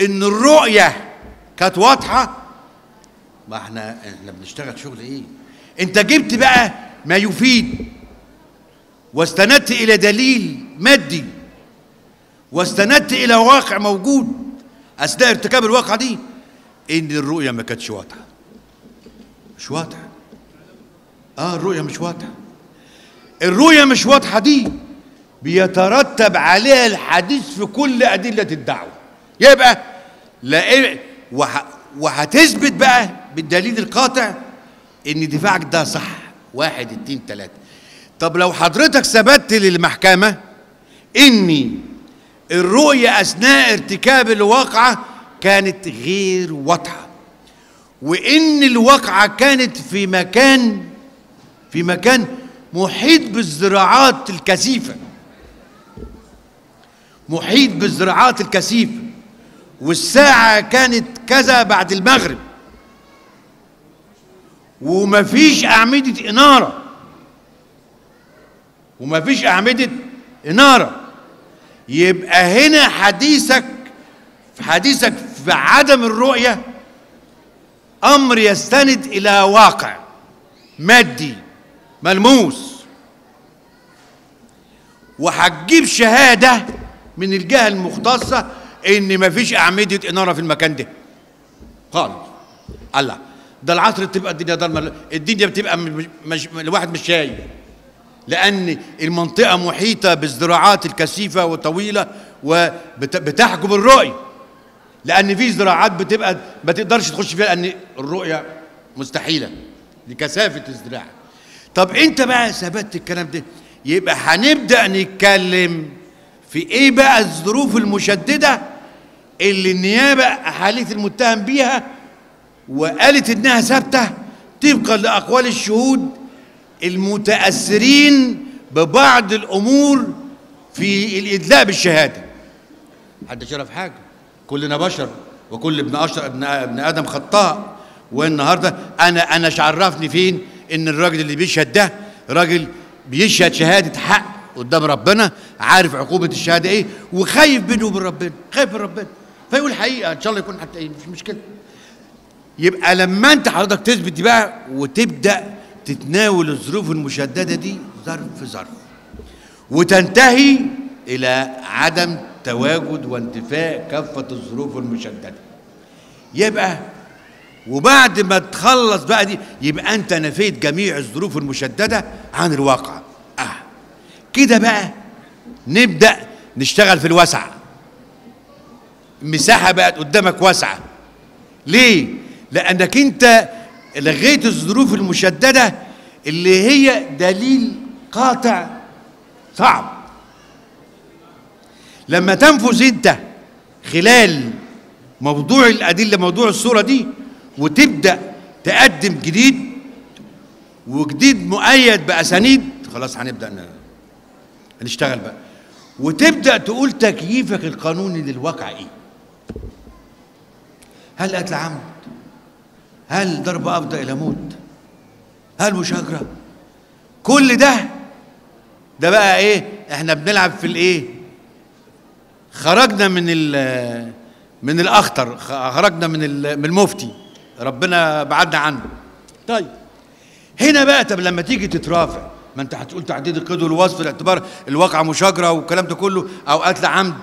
إن الرؤية كانت واضحة؟ ما إحنا إحنا بنشتغل شغل إيه؟ انت جبت بقى ما يفيد. واستندت إلى دليل مادي. واستندت إلى واقع موجود. أثناء ارتكاب الواقعة دي إن الرؤية ما كانتش واضحة. مش واضحة. آه الرؤية مش واضحة. الرؤية مش واضحة دي بيترتب عليها الحديث في كل أدلة الدعوة. يبقى لا وح وهتثبت بقى بالدليل القاطع إن دفاعك ده صح. واحد اتنين تلاتة. طب لو حضرتك ثبتت للمحكمه إني الرؤية أثناء ارتكاب الواقعة كانت غير واضحة وإن الواقعة كانت في مكان في مكان محيط بالزراعات الكثيفة محيط بالزراعات الكثيفة والساعة كانت كذا بعد المغرب. ومفيش أعمدة إنارة. ومفيش أعمدة إنارة. يبقى هنا حديثك في حديثك في عدم الرؤية أمر يستند إلى واقع مادي ملموس. وهتجيب شهادة من الجهة المختصة إن مفيش أعمدة إنارة في المكان ده. خالص. الله. ده العصر بتبقى الدنيا ضلمة. الدنيا بتبقى مش الواحد مش شايف. لأن المنطقة محيطة بالزراعات الكثيفة والطويلة وبتحجب الرؤيه لأن في زراعات بتبقى ما تقدرش تخش فيها لأن الرؤية مستحيلة لكثافة الزراعة. طب أنت بقى ثبتت الكلام ده يبقى هنبدأ نتكلم في إيه بقى الظروف المشددة اللي النيابة احالت المتهم بيها وقالت إنها ثابتة طبقا لأقوال الشهود المتأثرين ببعض الأمور في الإدلاء بالشهادة. حد شرف حاجة؟ كلنا بشر وكل ابن أشر ابن ابن آدم خطاء. والنهاردة أنا أنا عرفني فين؟ إن الراجل اللي بيشهد ده راجل بيشهد شهادة حق قدام ربنا عارف عقوبة الشهادة إيه وخايف بينه وبين ربنا خايف من ربنا. فيقول الحقيقة إن شاء الله يكون حتى إيه مش مشكلة. يبقى لما انت حضرتك تثبت دي بقى وتبدأ تتناول الظروف المشددة دي ظرف في ظرف. وتنتهي إلى عدم تواجد وانتفاء كافة الظروف المشددة. يبقى وبعد ما تخلص بقى دي يبقى انت نفيت جميع الظروف المشددة عن الواقع. آه. كده بقى نبدأ نشتغل في الوسع المساحه بقت قدامك واسعة. ليه؟ لأنك أنت لغيت الظروف المشددة اللي هي دليل قاطع صعب. لما تنفذ أنت خلال موضوع الأدلة موضوع الصورة دي وتبدأ تقدم جديد وجديد مؤيد بأسانيد خلاص هنبدأ هنشتغل بقى. وتبدأ تقول تكييفك القانوني للواقع إيه؟ هل قتل عمد هل ضرب افضى إلى موت؟ هل مشاجره كل ده ده بقى إيه؟ إحنا بنلعب في الإيه؟ خرجنا من ال من الأخطر خرجنا من من المفتي. ربنا بعدنا عنه. طيب هنا بقى طب لما تيجي تترافع ما أنت هتقول تعديد القيد والوصف باعتبار الواقع مشاجره والكلام ده كله أو قتل عمد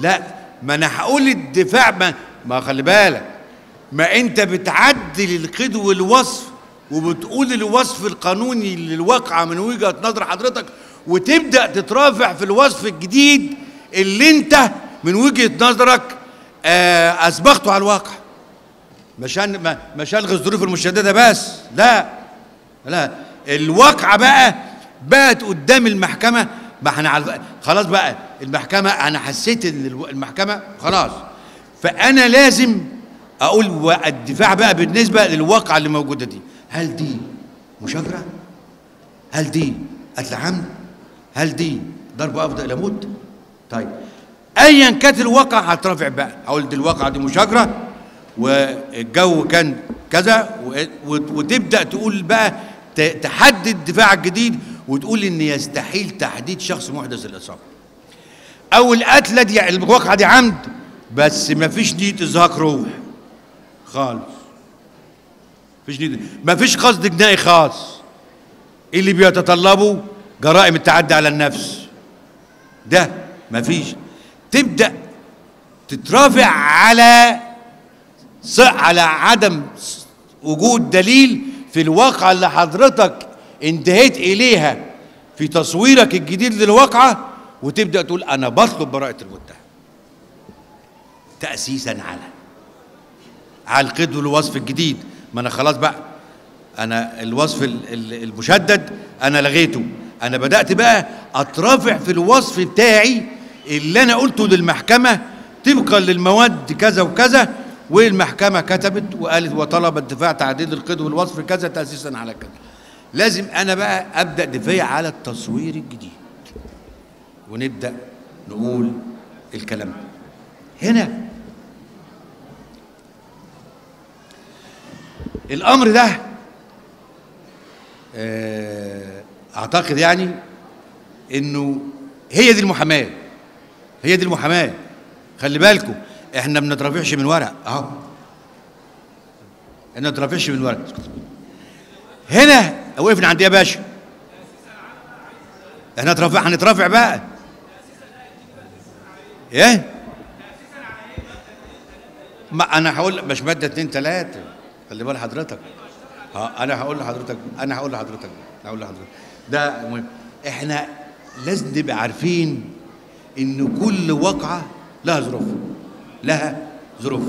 لا ما أنا هقول الدفاع ما, ما خلي بالك. ما انت بتعدل القيد والوصف وبتقول الوصف القانوني للواقعة من وجهة نظر حضرتك وتبدأ تترافع في الوصف الجديد اللي انت من وجهة نظرك آه أسبقته على الواقع. مشان ما مش هلغي الظروف المشددة بس. لا. لا. الواقعة بقى بقت قدام المحكمة. ما إحنا خلاص بقى المحكمة أنا حسيت إن الو- المحكمة خلاص. فأنا لازم أقول الدفاع بقى بالنسبة للواقعة اللي موجودة دي. هل دي مشاجرة؟ هل دي قتل عمد هل دي ضرب أفضل إلى موت؟ طيب. ايا كانت الواقع هترافع بقى. أقول دي الواقعة دي مشاجرة والجو كان كذا وتبدأ تقول بقى تحدد دفاعك الجديد وتقول إن يستحيل تحديد شخص محدث الاصابه أو القتلة دي الواقعة دي عمد بس ما فيش نية إزهاق روح. خالص فيش نيه ما فيش قصد جنائي خاص. اللي بيتطلبه جرائم التعدي على النفس. ده مفيش تبدأ تترافع على على عدم وجود دليل في الواقعة اللي حضرتك انتهيت إليها في تصويرك الجديد للواقعة وتبدأ تقول أنا بطلب براءة المتهم. تأسيسا على على القيد والوصف الجديد. ما أنا خلاص بقى. أنا الوصف ال- ال- المشدد أنا لغيته. أنا بدأت بقى أترافع في الوصف بتاعي اللي أنا قلته للمحكمة طبقا للمواد كذا وكذا والمحكمة كتبت وقالت وطلب الدفاع تعديل القيد والوصف كذا تأسيسا على كذا. لازم أنا بقى أبدأ دفاعي على التصوير الجديد. ونبدأ نقول الكلام. هنا الأمر ده آه، أعتقد يعني إنه هي دي المحاماة هي دي المحاماة. خلي بالكم إحنا ما بنترافعش من ورق أهو. إحنا ما بنترافعش من ورق. هنا وقفنا عند إيه يا باشا. إحنا نترافع هنترافع بقى. إيه؟ ما أنا هقول مش مادة اتنين تلاتة. خلي بال حضرتك. ها أنا هقول لحضرتك أنا هقول لحضرتك هقول لحضرتك. ده مهم. إحنا لازم نبقى عارفين إن كل واقعة لها ظروف لها ظروف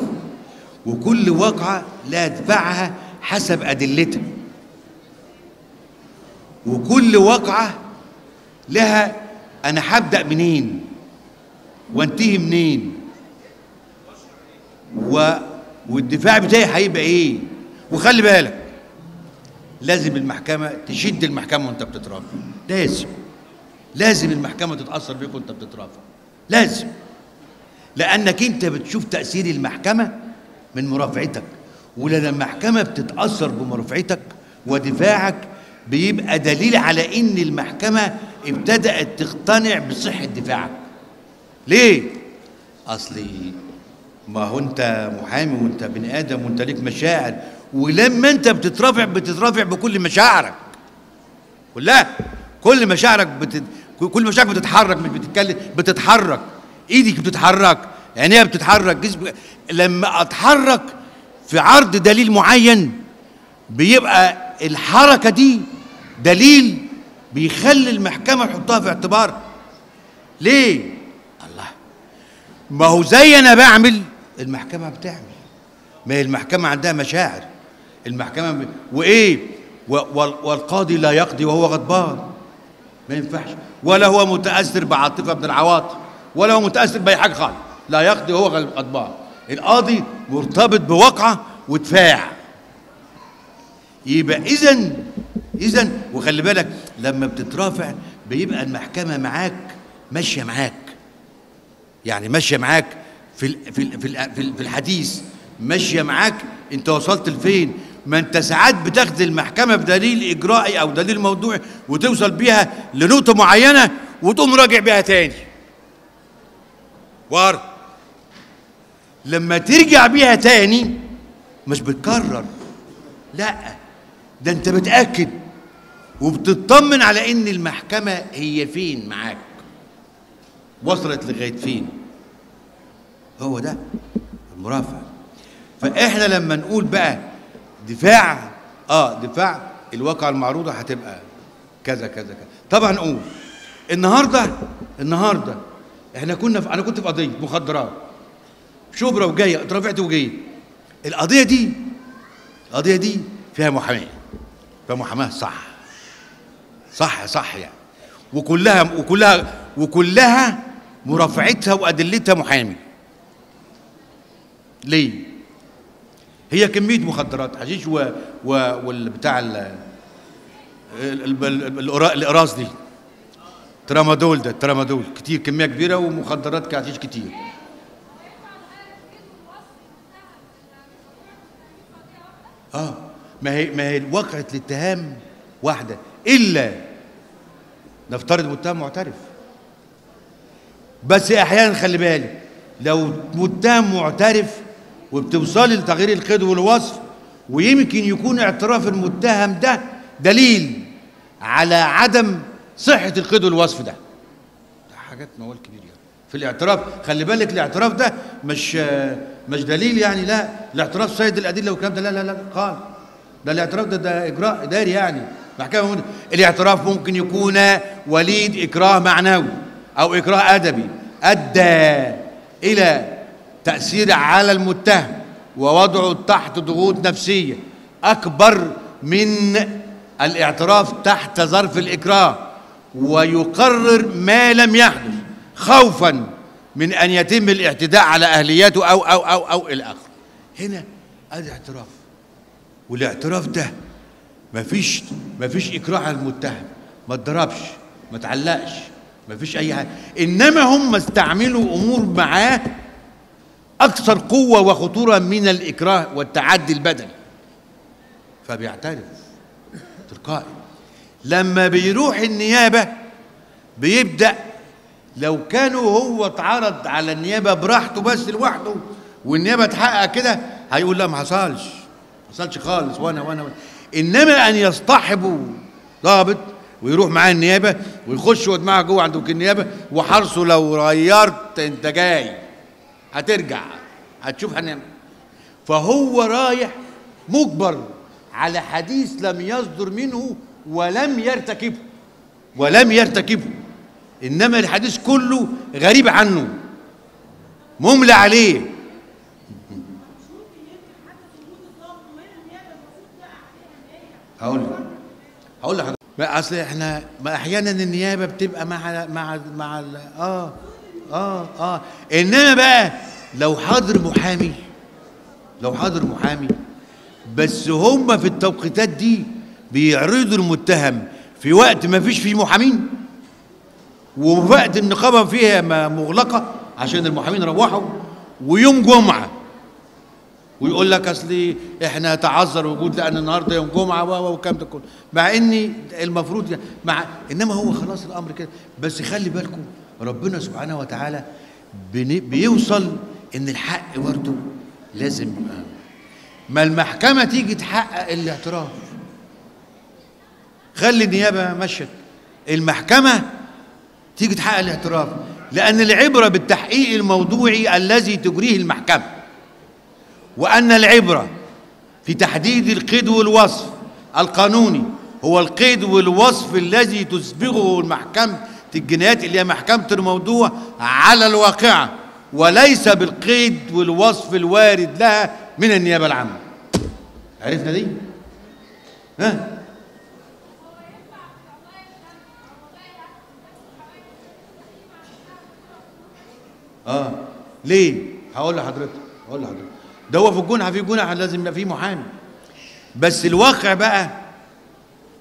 وكل واقعة لها دفاعها حسب أدلتها. وكل واقعة لها أنا هبدأ منين وأنتهي منين و... والدفاع بتاعي هيبقى إيه؟ وخلي بالك لازم المحكمة تشد المحكمة وانت بتترافع. لازم لازم المحكمة تتأثر بيك وانت بتترافع. لازم. لأنك انت بتشوف تأثير المحكمة من مرافعتك. ولما المحكمة بتتأثر بمرافعتك ودفاعك بيبقى دليل على إن المحكمة ابتدأت تقتنع بصحة دفاعك. ليه؟ اصلي ما هو انت محامي وانت بني آدم وانت ليك مشاعر. ولما انت بتترافع بتترافع بكل مشاعرك. كلها. كل مشاعرك بتت... كل مشاعرك بتتحرك مش بتتكلم بتتحرك. إيدك بتتحرك عينيها بتتحرك جسمك لما اتحرك في عرض دليل معين بيبقى الحركة دي دليل بيخلي المحكمة تحطها في اعتبارها ليه؟ الله. ما هو زي أنا بعمل المحكمة بتعمل. ما هي المحكمة عندها مشاعر. المحكمة ب... وإيه؟ و... وال... والقاضي لا يقضي وهو غضبان. ما ينفعش. ولا هو متأثر بعاطفة من العواطف. ولا هو متأثر بأي حاجة خالص. لا يقضي وهو غضبان. القاضي مرتبط بواقعة ودفاع. يبقى اذا اذا وخلي بالك لما بتترافع بيبقى المحكمة معاك ماشية معاك. يعني ماشية معاك في في في في, في الحديث ماشية معاك انت وصلت لفين؟ ما انت ساعات بتاخد المحكمة بدليل إجرائي أو دليل موضوعي وتوصل بيها لنقطة معينة وتقوم راجع بيها تاني. وارد لما ترجع بيها تاني مش بتكرر. لا ده انت بتأكد وبتطمن على إن المحكمة هي فين معاك. وصلت لغاية فين؟ هو ده المرافعه فإحنا لما نقول بقى دفاع آه دفاع الواقع المعروضة هتبقى كذا كذا كذا. طبعا نقول النهارده النهارده إحنا كنا في أنا كنت في قضية مخدرات. شبرا وجايه اترفعت وجيت القضية دي القضية دي فيها محاماه فيها محاماة صح. صح صح يعني. وكلها وكلها وكلها مرافعتها وأدلتها محامي. ليه هي كمية مخدرات حشيش و, و والبتاع ال الاقراص دي. ترامادول ده ترامادول. كتير كمية كبيرة ومخدرات كحشيش كتير. آه. ما هي ما هي واقعة الاتهام واحدة. إلا نفترض متهم معترف. بس أحيانا خلي بالك لو متهم معترف وبتوصلي لتغيير القيد والوصف ويمكن يكون اعتراف المتهم ده دليل على عدم صحة القيد والوصف ده. ده حاجات موال كبير يعني. في الاعتراف خلي بالك الاعتراف ده مش مش دليل يعني لا الاعتراف سيد الأدلة والكلام ده لا لا لا قال. ده الاعتراف ده ده إجراء إداري يعني. محكمة مد... الاعتراف ممكن يكون وليد إكراه معنوي أو إكراه أدبي. أدى إلى تأثير على المتهم ووضعه تحت ضغوط نفسية. أكبر من الاعتراف تحت ظرف الإكراه. ويقرر ما لم يحدث خوفا من أن يتم الاعتداء على اهليته أو أو أو أو إلى آخره. هنا ادي اعتراف. والاعتراف ده مفيش مفيش إكراه على المتهم. ما اتضربش ما تعلقش مفيش أي حاجة. إنما هم استعملوا أمور معاه أكثر قوة وخطورة من الإكراه والتعدي البدني. فبيعترف تلقائي. لما بيروح النيابة بيبدأ لو كانوا هو اتعرض على النيابة براحته بس لوحده والنيابة تحقق كده هيقول لا ما حصلش. ما حصلش خالص وأنا وأنا, وأنا. إنما أن يصطحبوا ضابط ويروح معاه النيابة ويخش ودماغه جوه عند وكيل النيابة وحرصه لو غيرت أنت جاي. هترجع هتشوف هنعمل. فهو رايح مجبر على حديث لم يصدر منه ولم يرتكبه ولم يرتكبه. إنما الحديث كله غريب عنه مملى عليه. هقول هقول ما أصل إحنا أحيانا النيابة بتبقى مع مع مع آه. آه آه. إنما بقى لو حاضر محامي لو حاضر محامي بس هم في التوقيتات دي بيعرضوا المتهم في وقت ما فيش فيه محامين ووقت النقابة فيها مغلقة عشان المحامين روحوا ويوم جمعة ويقول لك أصل إحنا تعذر وجود لأن النهارده يوم جمعة والكلام ده كله. مع إن المفروض يعني مع إنما هو خلاص الأمر كده. بس خلي بالكم ربنا سبحانه وتعالى بيوصل إن الحق برضه لازم ما المحكمة تيجي تحقق الاعتراف. خلي النيابة مشت المحكمة تيجي تحقق الاعتراف. لأن العبرة بالتحقيق الموضوعي الذي تجريه المحكمة. وأن العبرة في تحديد القيد والوصف القانوني هو القيد والوصف الذي تسبغه المحكمة الجنايات اللي هي محكمة الموضوع على الواقعة وليس بالقيد والوصف الوارد لها من النيابة العامة عرفنا دي؟ ها؟ آه ليه؟ هقول لحضرتك هقول لحضرتك ده هو في الجنحة في جنحة لازم يبقى فيه محامي بس الواقع بقى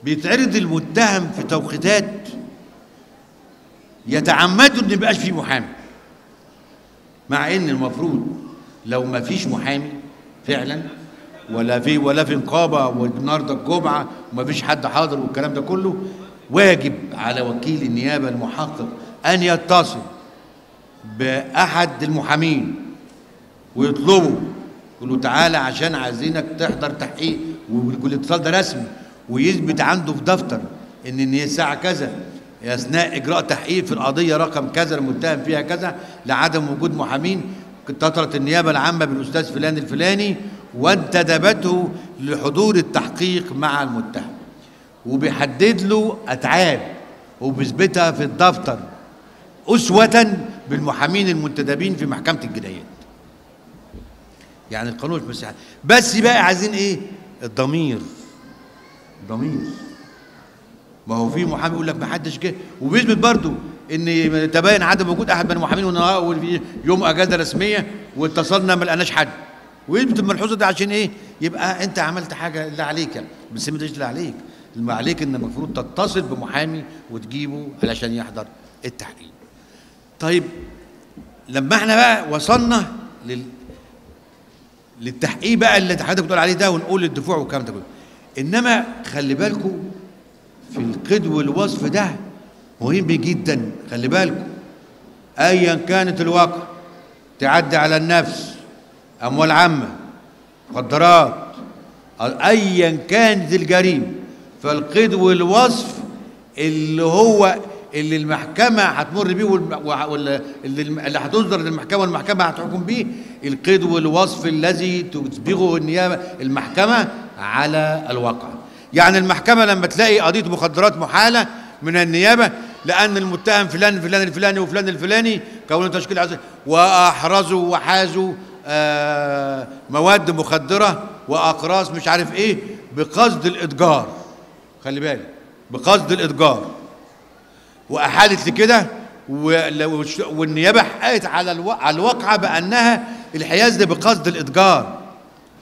بيتعرض المتهم في توقيتات يتعمدوا إن يبقاش في محامي. مع إن المفروض لو ما فيش محامي فعلا ولا في ولا في نقابة والنهاردة الجمعة وما فيش حد حاضر والكلام ده كله واجب على وكيل النيابة المحقق أن يتصل بأحد المحامين ويطلبه يقول له تعالى عشان عايزينك تحضر تحقيق والاتصال ده رسمي ويثبت عنده في دفتر إن الساعة كذا أثناء إجراء تحقيق في القضية رقم كذا المتهم فيها كذا لعدم وجود محامين اتصلت النيابة العامة بالأستاذ فلان الفلاني وانتدبته لحضور التحقيق مع المتهم. وبيحدد له أتعاب وبيثبتها في الدفتر أسوة بالمحامين المنتدبين في محكمة الجنايات. يعني القانون مش بس بقى عايزين إيه؟ الضمير. ضمير ما هو في محامي يقول لك ما حدش جه. وبيثبت برضه إن تبين عدم وجود أحد من المحامين وفي يوم أجازة رسمية واتصلنا ما لقناش حد. ويثبت الملحوظة دي عشان إيه؟ يبقى أنت عملت حاجة اللي عليك يعني. بس ما اللي عليك. اللي عليك إن المفروض تتصل بمحامي وتجيبه علشان يحضر التحقيق. طيب لما إحنا بقى وصلنا لل للتحقيق بقى اللي حضرتك بتقول عليه ده ونقول الدفوع والكلام ده كله. إنما خلي بالكم في القد والوصف ده مهم جدا خلي بالكم. ايا كانت الواقع تعدي على النفس أموال عامة مخدرات ايا كانت الجريمة. فالقيد والوصف اللي هو اللي المحكمة هتمر بيه واللي اللي هتصدر للمحكمة والمحكمة هتحكم بيه القيد والوصف الذي تسبغه النيابة المحكمة على الواقع. يعني المحكمة لما تلاقي قضية مخدرات محالة من النيابة لأن المتهم فلان فلان الفلاني وفلان الفلاني كونوا تشكيل عزل وأحرزوا وحازوا آه مواد مخدرة وأقراص مش عارف إيه بقصد الإتجار. خلي بالك بقصد الإتجار. وأحالت لكده والنيابة حققت على بأنها الحيازه دي بقصد الإتجار.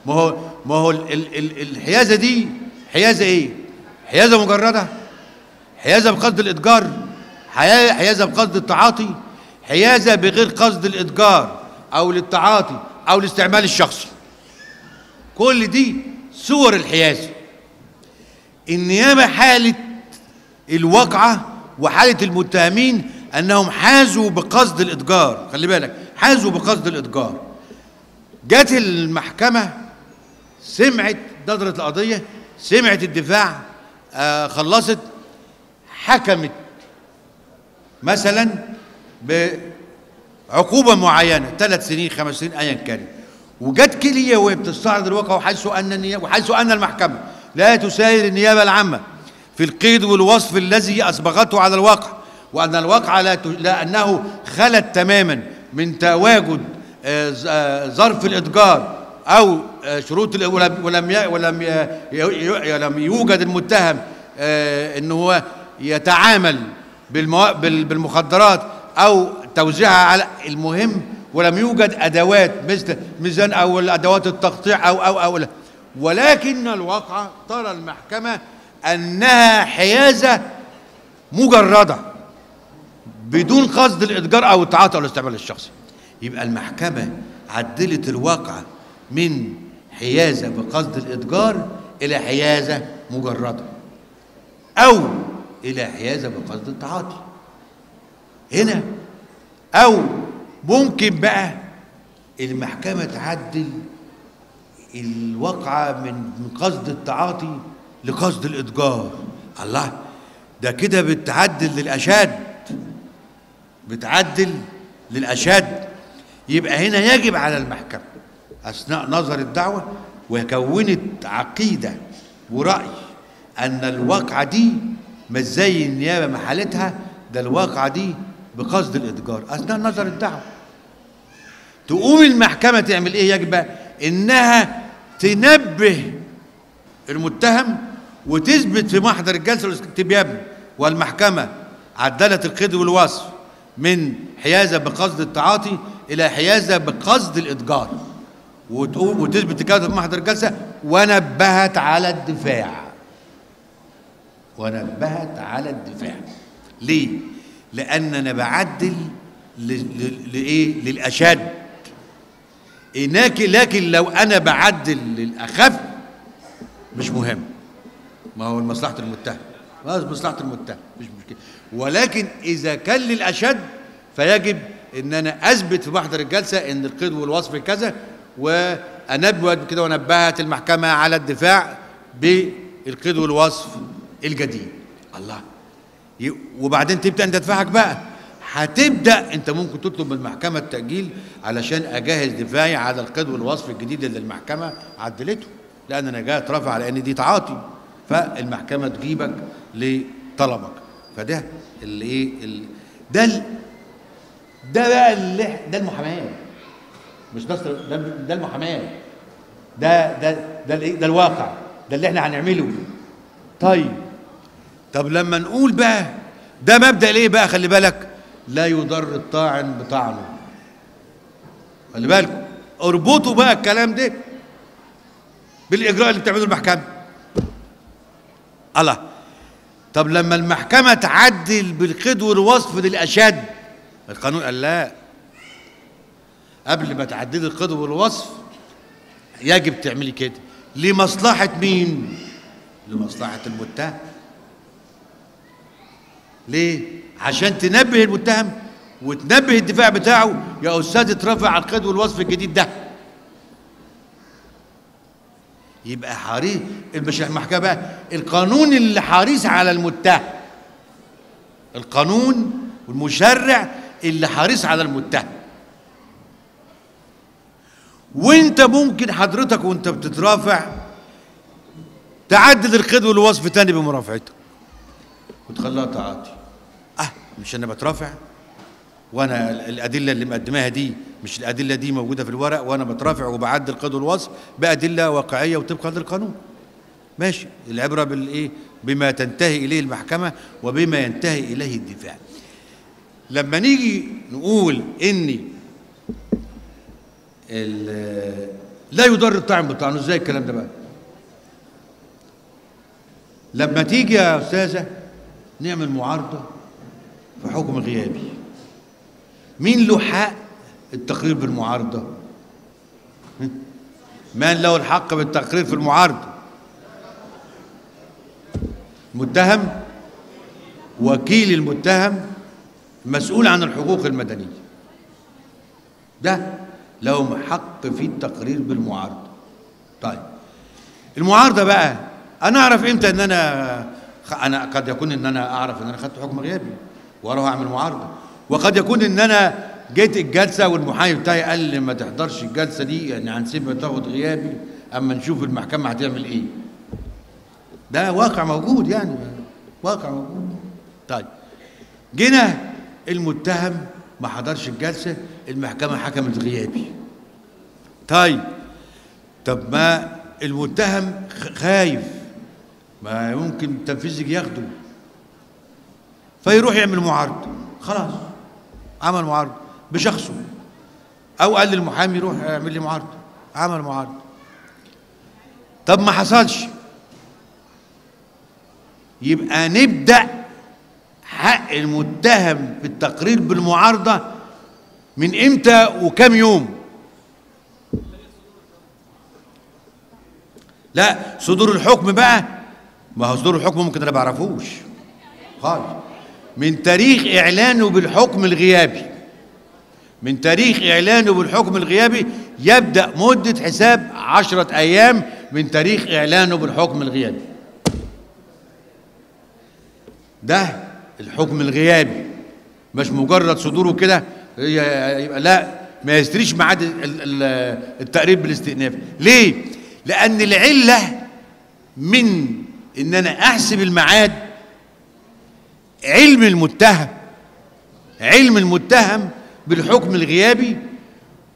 ما هو ما هو الحيازة دي حيازة إيه؟ حيازة مجردة. حيازة بقصد الإتجار. حيازة بقصد التعاطي. حيازة بغير قصد الإتجار أو للتعاطي أو الاستعمال الشخصي كل دي صور الحيازه النيابة حالة الواقعة وحالة المتهمين أنهم حازوا بقصد الإتجار. خلي بالك حازوا بقصد الإتجار. جت المحكمة سمعت ندرت القضية سمعت الدفاع آه خلصت حكمت مثلا بعقوبة معينة ثلاث سنين خمس سنين ايا كان. وجت كليه وهي بتستعرض الواقع وحيث أن وحيث أن المحكمة لا تساير النيابة العامة في القيد والوصف الذي أسبغته على الواقع وأن الواقع لا لأنه خلت تماما من تواجد ظرف الإتجار أو شروط ولم ولم ولم يوجد المتهم ان هو يتعامل بالمخدرات أو توزيعها على المهم ولم يوجد أدوات مثل ميزان أو ادوات التقطيع أو أو أو ولكن الواقع ترى المحكمة أنها حيازة مجردة بدون قصد الاتجار أو التعاطي أو الاستعمال الشخصي. يبقى المحكمة عدلت الواقع من حيازة بقصد الإتجار إلى حيازة مجردة أو إلى حيازة بقصد التعاطي. هنا أو ممكن بقى المحكمة تعدل الواقعه من قصد التعاطي لقصد الإتجار. الله ده كده بتعدل للاشاد بتعدل للاشاد يبقى هنا يجب على المحكمة أثناء نظر الدعوة وكونت عقيدة ورأي أن الواقعة دي مش زي النيابه ما حالتها ده الواقعة دي بقصد الإتجار. أثناء نظر الدعوة تقوم المحكمة تعمل إيه يجب إنها تنبه المتهم وتثبت في محضر الجلسة الاستبيان والمحكمة عدلت القيد والوصف من حيازة بقصد التعاطي إلى حيازة بقصد الإتجار. وتقوم وتثبت كده في محضر الجلسه ونبهت على الدفاع. ونبهت على الدفاع. ليه؟ لأن أنا بعدل لإيه؟ للأشد. لكن لكن لو أنا بعدل للأخف مش مهم. ما هو لمصلحة المتهم. مصلحة المتهم. مش مشكلة. ولكن إذا كان للأشد فيجب إن أنا أثبت في محضر الجلسة إن القيد والوصف كذا وانبه كده ونبهت المحكمة على الدفاع بالقيد والوصف الجديد. الله. وبعدين تبدأ أنت دفاعك بقى. هتبدأ أنت ممكن تطلب من المحكمة التأجيل علشان أجهز دفاعي على القيد والوصف الجديد اللي المحكمة عدلته لأن أنا جاي اترافع على إن دي تعاطي. فالمحكمة تجيبك لطلبك. فده اللي إيه ده ده بقى اللي ده المحاماة. مش نصر ده, ده المحاماة. ده ده ده الايه ده الواقع. ده اللي إحنا هنعمله. طيب. طب لما نقول بقى ده مبدأ ليه بقى؟ خلي بالك. لا يضر الطاعن بطعنه. خلي بالكم اربطوا بقى الكلام ده بالإجراء اللي بتعمله المحكمة. الله. طب لما المحكمة تعدل بالقيد والوصف للأشد القانون قال لا. قبل ما تعدلي القيد والوصف يجب تعملي كده. لمصلحة مين؟ لمصلحة المتهم. ليه؟ عشان تنبه المتهم وتنبه الدفاع بتاعه. يا أستاذ اترفع على القيد والوصف الجديد ده. يبقى حريص. مش المحكمة بقى القانون اللي حريص على المتهم القانون والمشرع اللي حريص على المتهم. وانت ممكن حضرتك وانت بتترافع تعدل القيد والوصف تاني بمرافعتك. وتخليها تعاطي. آه مش أنا بترافع؟ وأنا الأدلة اللي مقدماها دي مش الأدلة دي موجودة في الورق وأنا بترافع وبعدل قيد والوصف بأدلة واقعية وطبقا للقانون ماشي. العبرة بالإيه؟ بما تنتهي إليه المحكمة وبما ينتهي إليه الدفاع. لما نيجي نقول إني ال- لا يضر الطعن بالطعن إزاي الكلام ده بقى؟ لما تيجي يا أستاذة نعمل معارضة في حكم غيابي مين له حق التقرير بالمعارضة؟ [LAUGHS] من له الحق بالتقرير في المعارضة؟ متهم؟ وكيل المتهم مسؤول عن الحقوق المدنية. ده لهم حق في التقرير بالمعارضة. طيب المعارضة بقى أنا أعرف إمتى إن أنا أنا قد يكون إن أنا أعرف إن أنا خدت حكم غيابي وأروح أعمل معارضة. وقد يكون إن أنا جيت الجلسة والمحامي بتاعي قال لي ما تحضرش الجلسة دي يعني هنسيبها تاخد غيابي أما نشوف المحكمة هتعمل إيه. ده واقع موجود يعني واقع موجود. طيب جينا المتهم ما حضرش الجلسة المحكمة حكمت غيابي. طيب طب ما المتهم خايف. ما ممكن التنفيذ يجي ياخده. فيروح يعمل معارضة. خلاص عمل معارضة بشخصه. أو قال للمحامي روح اعمل لي معارضة. عمل معارضة. طب ما حصلش. يبقى نبدأ حق المتهم في التقرير بالمعارضة من إمتى وكم يوم؟ لا صدور الحكم بقى. ما هو صدور الحكم ممكن أنا بعرفوش. خالص. من تاريخ إعلانه بالحكم الغيابي. من تاريخ إعلانه بالحكم الغيابي يبدأ مدة حساب عشرة أيام من تاريخ إعلانه بالحكم الغيابي. ده الحكم الغيابي. مش مجرد صدوره كده يبقى لا ما يستريش ميعاد ال- ال- التقرير بالاستئناف. ليه؟ لأن العلة من إن أنا أحسب الميعاد علم المتهم علم المتهم بالحكم الغيابي.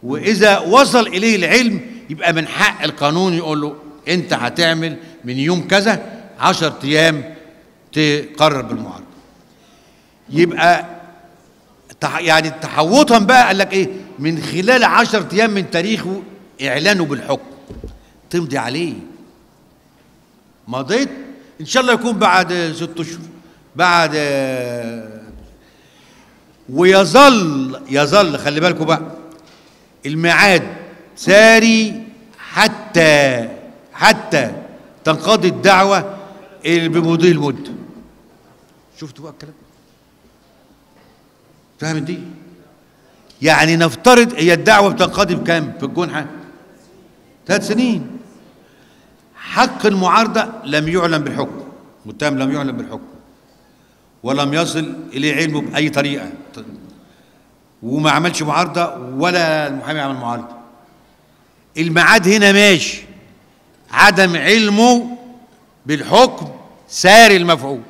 وإذا وصل إليه العلم يبقى من حق القانون يقول له أنت هتعمل من يوم كذا عشر أيام تقرر بالمعارضة. يبقى يعني تحوطا بقى قال لك إيه؟ من خلال عشر أيام من تاريخه إعلانه بالحكم. تمضي عليه. مضيت؟ إن شاء الله يكون بعد ست اشهر بعد ويظل يظل خلي بالكم بقى الميعاد ساري حتى حتى تنقضي الدعوة بمضي المدة. شفتوا بقى الكلام؟ فاهم دي يعني نفترض هي الدعوة بتنقضي بكام في الجنحة ثلاث سنين. حق المعارضة لم يعلن بالحكم. متهم لم يعلن بالحكم. ولم يصل إليه علمه بأي طريقة. وما عملش معارضة ولا المحامي عمل معارضة. الميعاد هنا ماشي. عدم علمه بالحكم ساري المفعول.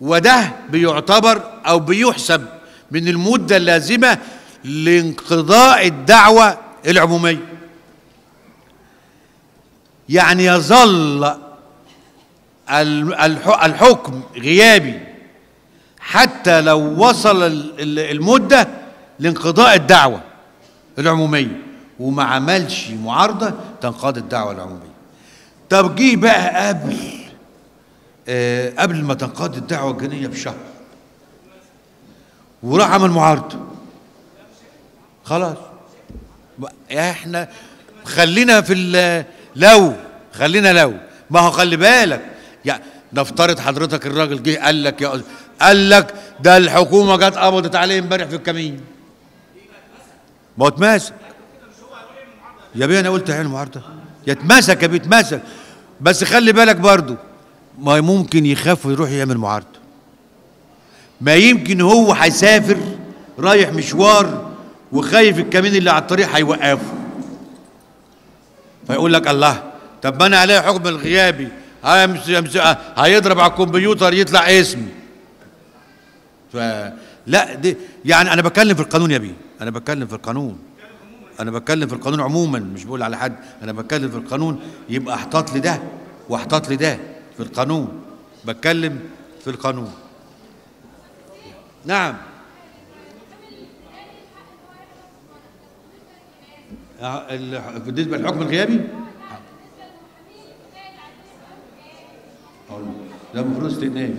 وده بيعتبر أو بيحسب من المدة اللازمة لانقضاء الدعوة العمومية. يعني يظل الحكم غيابي حتى لو وصل المدة لانقضاء الدعوة العمومية. وما عملش معارضة تنقضي الدعوة العمومية. طب جه بقى قبل آه قبل ما تنقضي الدعوة الجنية بشهر. وراح عمل معارضة. خلاص. إحنا خلينا في لو خلينا لو. ما هو خلي بالك. يعني نفترض حضرتك الراجل جه قال لك يا قال لك ده الحكومة جت قبضت عليه امبارح في الكمين. ما هو اتماسك يا بيه أنا قلت عين معارضة. يتماسك يا بيتماسك بس خلي بالك برضو ما ممكن يخاف ويروح يعمل معارضة. ما يمكن هو هيسافر رايح مشوار وخايف الكمين اللي على الطريق هيوقفه. فيقول لك الله طب ما أنا عليه حكم الغيابي. هيضرب على الكمبيوتر يطلع اسمي فلا دي يعني أنا بتكلم في القانون يا بيه. أنا بتكلم في القانون. أنا بتكلم في القانون عموما مش بقول على حد. أنا بتكلم في القانون يبقى احتاط لي ده واحتاط لي ده في القانون. بتكلم في القانون. نعم. بالنسبة للحكم الغيابي؟ ده المفروض استئناف.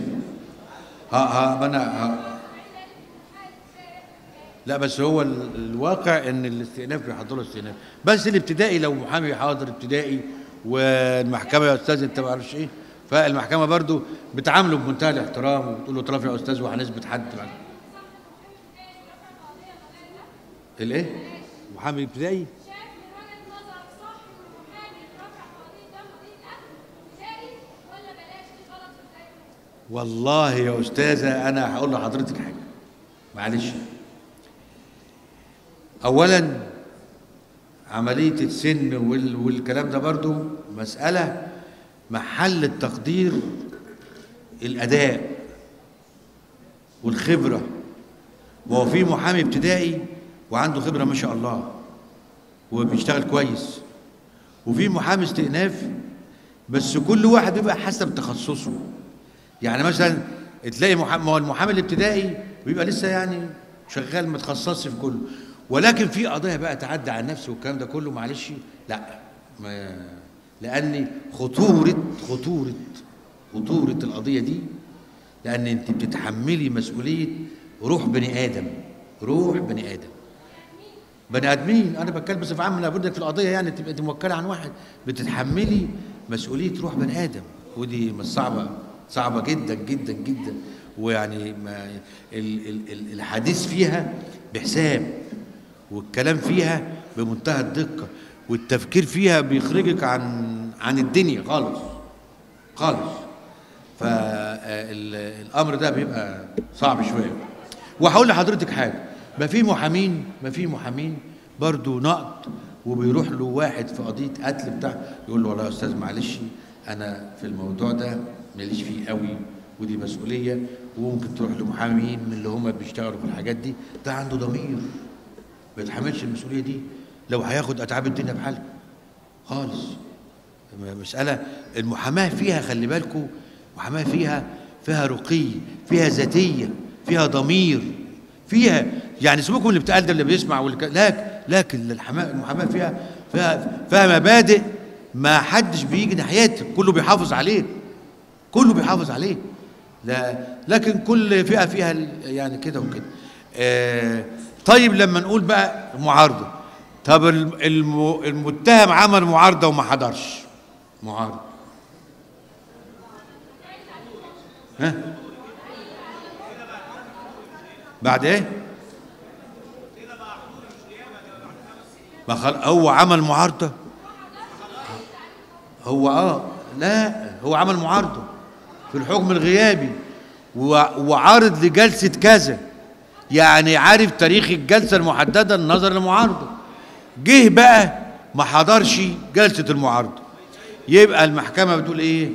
ها ها أنا ها. لا بس هو الواقع إن الاستئناف بيحضروا استئناف. بس الابتدائي لو محامي حاضر ابتدائي والمحكمة يا أستاذ أنت ما أعرفش إيه فالمحكمة برضو بتعامله بمنتهى الاحترام وتقول له اطرف يا أستاذ وهنثبت حد بعد. الإيه؟ محامي ابتدائي والله يا أستاذة أنا هقول لحضرتك حاجة. معلش. أولا عملية السن والكلام ده برضو مسألة محل التقدير الأداء والخبرة. وهو في محامي ابتدائي وعنده خبرة ما شاء الله. وبيشتغل كويس. وفي محامي استئناف بس كل واحد بيبقى حسب تخصصه. يعني مثلا تلاقي محامي هو المحامي الابتدائي بيبقى لسه يعني شغال متخصص في كله. ولكن في قضايا بقى تعدى على نفسه والكلام ده كله معلش لا ما لأن خطوره خطوره خطورة القضية دي لأن أنت بتتحملي مسؤولية روح بني آدم. روح بني آدم. بني آدمين. أنا بتكلم بصفة عامة لابد في القضية يعني تبقى أنت موكلة عن واحد. بتتحملي مسؤولية روح بني آدم. ودي مش صعبة صعبة جدا جدا جدا. ويعني ما ال ال الحديث فيها بحساب والكلام فيها بمنتهى الدقة. والتفكير فيها بيخرجك عن عن الدنيا خالص خالص. فالأمر ده بيبقى صعب شوية. وهقول لحضرتك حاجة. ما في محامين ما في محامين برضه نقد وبيروح له واحد في قضية قتل بتاع يقول له والله يا أستاذ معلش أنا في الموضوع ده ماليش فيه قوي ودي مسؤولية وممكن تروح لمحامين من اللي هم بيشتغلوا في الحاجات دي. ده عنده ضمير. ما يتحملش المسؤولية دي. لو هياخد أتعاب الدنيا بحالها خالص. مسألة المحاماة فيها خلي بالكم محاماة فيها فيها رقي فيها ذاتية فيها ضمير فيها يعني سيبكم اللي بتقال ده اللي بيسمع واللي لكن لكن المحاماة فيها فيها فيها مبادئ ما حدش بيجي ناحيتك كله بيحافظ عليك كله بيحافظ عليه. لا لكن كل فئة فيها يعني كده وكده. آه طيب لما نقول بقى معارضة. طب الم- الم- المتهم عمل معارضة وما حضرش. معارضة. ها؟ بعد إيه؟ ما خل... هو عمل معارضة؟ هو آه لا هو عمل معارضة في الحكم الغيابي و... وعارض لجلسة كذا. يعني عارف تاريخ الجلسة المحددة النظر للمعارضة. جه بقى ما حضرش جلسة المعارضة. يبقى المحكمة بتقول إيه؟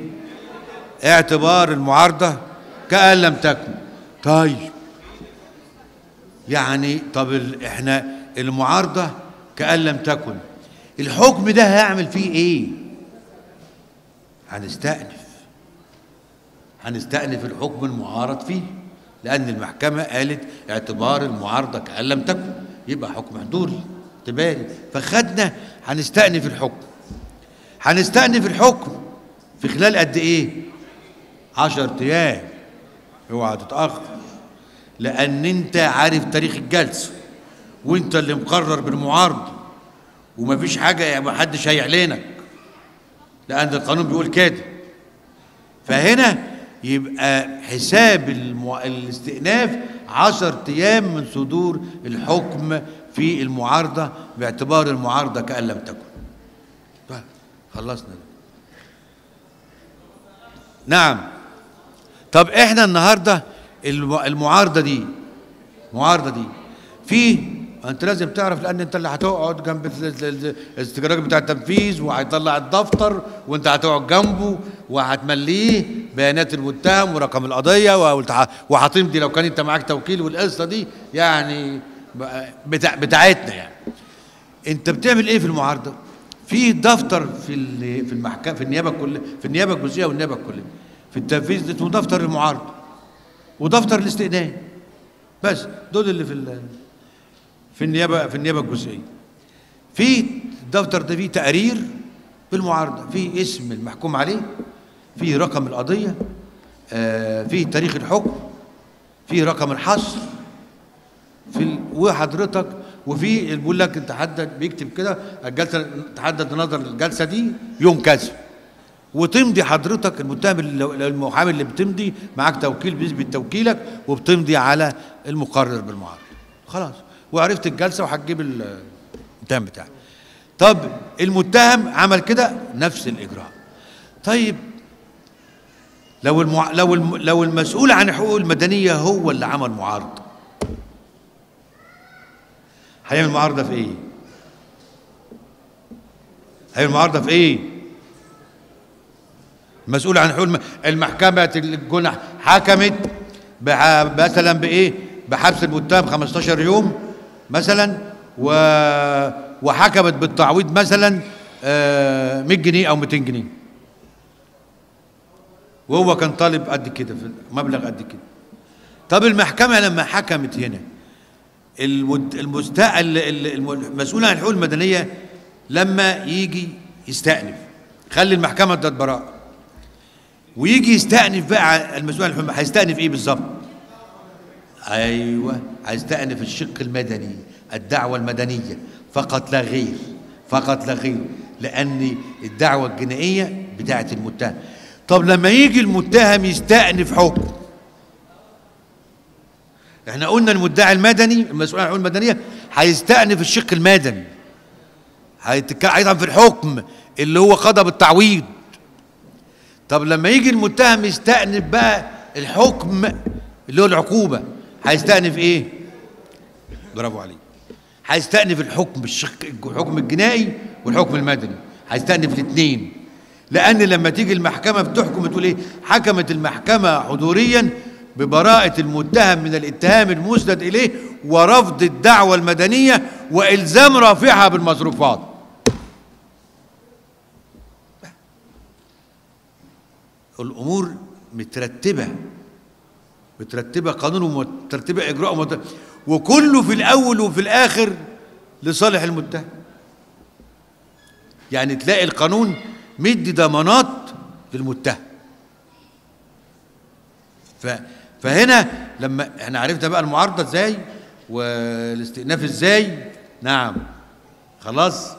اعتبار المعارضة كأن لم تكن. طيب. يعني طب إحنا المعارضة كأن لم تكن. الحكم ده هيعمل فيه إيه؟ هنستأنف. هنستأنف الحكم المعارض فيه لأن المحكمة قالت اعتبار المعارضة كأن لم تكن. يبقى حكم حضوري. اعتباري فخدنا هنستأنف الحكم. هنستأنف الحكم في خلال قد إيه؟ عشر أيام. اوعى تتأخر. لأن أنت عارف تاريخ الجلسة وأنت اللي مقرر بالمعارضة ومفيش حاجة يعني محدش هيعلنك. لأن القانون بيقول كده. فهنا يبقى حساب. الاستئناف عشر أيام من صدور الحكم في المعارضة باعتبار المعارضة كأن لم تكن طيب خلصنا ده. نعم طب إحنا النهارده الم- المعارضة دي المعارضة دي في أنت لازم تعرف لأن أنت اللي هتقعد جنب ال- ال- ال- الاستجراج بتاع التنفيذ وهيطلع الدفتر وأنت هتقعد جنبه وهتمليه بيانات المتهم ورقم القضية وهتمضي لو كان أنت معاك توكيل والقصة دي يعني بتاع بتاعتنا يعني. انت بتعمل إيه في المعارضة؟ في دفتر في في المحكمه في النيابة الكليه في النيابة الجزئية والنيابة الكلية. في التنفيذ اسمه دفتر المعارضه ودفتر الاستئناف. بس دول اللي في في النيابه في النيابة الجزئية. في الدفتر ده فيه تقارير بالمعارضه فيه اسم المحكوم عليه فيه رقم القضية آه، فيه تاريخ الحكم فيه رقم الحصر في ال... وحضرتك وفي بيقول لك تحدد بيكتب كده الجلسة تحدد نظر الجلسه دي يوم كذا. وتمضي حضرتك المتهم المحامي اللي بتمضي معاك توكيل بيثبت توكيلك وبتمضي على المقرر بالمعارضه خلاص. وعرفت الجلسة وهتجيب ال- المتهم بتاعك. طب المتهم عمل كده نفس الإجراء. طيب لو المع... لو الم... لو المسؤول عن الحقوق المدنية هو اللي عمل معارضة. هيعمل معارضه في إيه؟ هيعمل معارضه في إيه؟ المسؤول عن الم... المحكمة الجنح حكمت. مثلا بإيه؟ بحبس المتهم 15 يوم مثلا و... وحكمت بالتعويض مثلا آه 100 جنيه أو 200 جنيه. وهو كان طالب قد كده في مبلغ قد كده. طب المحكمة لما حكمت هنا المسؤول عن الحقوق المدنية لما يجي يستأنف. خلي المحكمة ادت براءة. ويجي يستأنف بقى المسؤول عن الحقوق هيستأنف إيه بالظبط؟ أيوه هيستأنف الشق المدني الدعوة المدنية. فقط لا غير فقط لا غير لأن الدعوة الجنائية بتاعت المتهم. طب لما يجي المتهم يستأنف حكم إحنا قلنا المدعي المدني المسؤول عن الحقوق المدنية هيستأنف الشق المدني. هيتك- هيطعن في الحكم اللي هو قضى بالتعويض. طب لما يجي المتهم يستأنف بقى الحكم اللي هو العقوبة هيستأنف إيه؟ برافو عليك. هيستأنف الحكم الشق الحكم الجنائي والحكم المدني. هيستأنف الاثنين لأن لما تيجي المحكمة بتحكم تقول إيه؟ حكمت المحكمة حضوريا ببراءة المتهم من الاتهام المسند إليه ورفض الدعوة المدنية وإلزام رافعها بالمصروفات. الأمور مترتبة مترتبة قانون ومترتبة إجراء ومت... وكله في الأول وفي الآخر لصالح المتهم يعني تلاقي القانون مدي ضمانات للمتهم ف... فهنا لما إحنا عرفنا بقى المعارضة إزاي والاستئناف إزاي نعم. خلاص.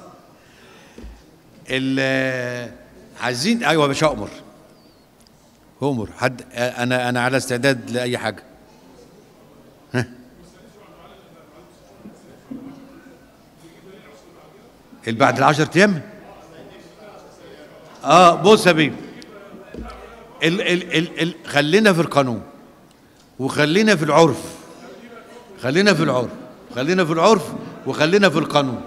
ال- عايزين أيوه يا باشا أمر. أمر. حد أنا أنا على استعداد لأي حاجة. ها؟ بعد العشر أيام؟ آه بص يا ال ال ال ال خلينا في القانون. وخلينا في العرف. خلينا في العرف. خلينا في العرف وخلينا في القانون.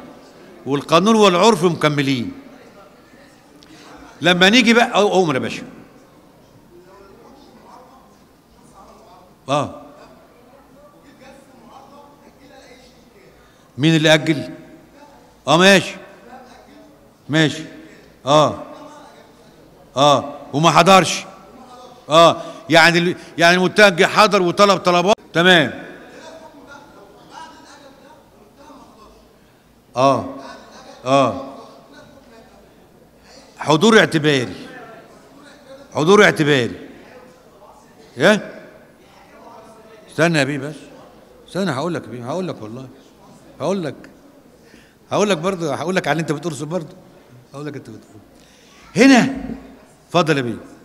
والقانون والعرف مكملين. لما نيجي بقى عمر يا باشا. آه. مين اللي أجل؟ آه ماشي. ماشي. آه. آه. وما حضرش. آه. يعني يعني المتهم حضر وطلب طلبات؟ تمام. آه. آه. حضور اعتباري. حضور اعتباري. إيه؟ استنى يا بيه بس. استنى هقول لك بيه هقول لك والله. هقول لك. هقول لك برضه هقول لك على اللي انت بتقرصه برضه. هقول لك انت بتقول هنا. اتفضل يا بيه.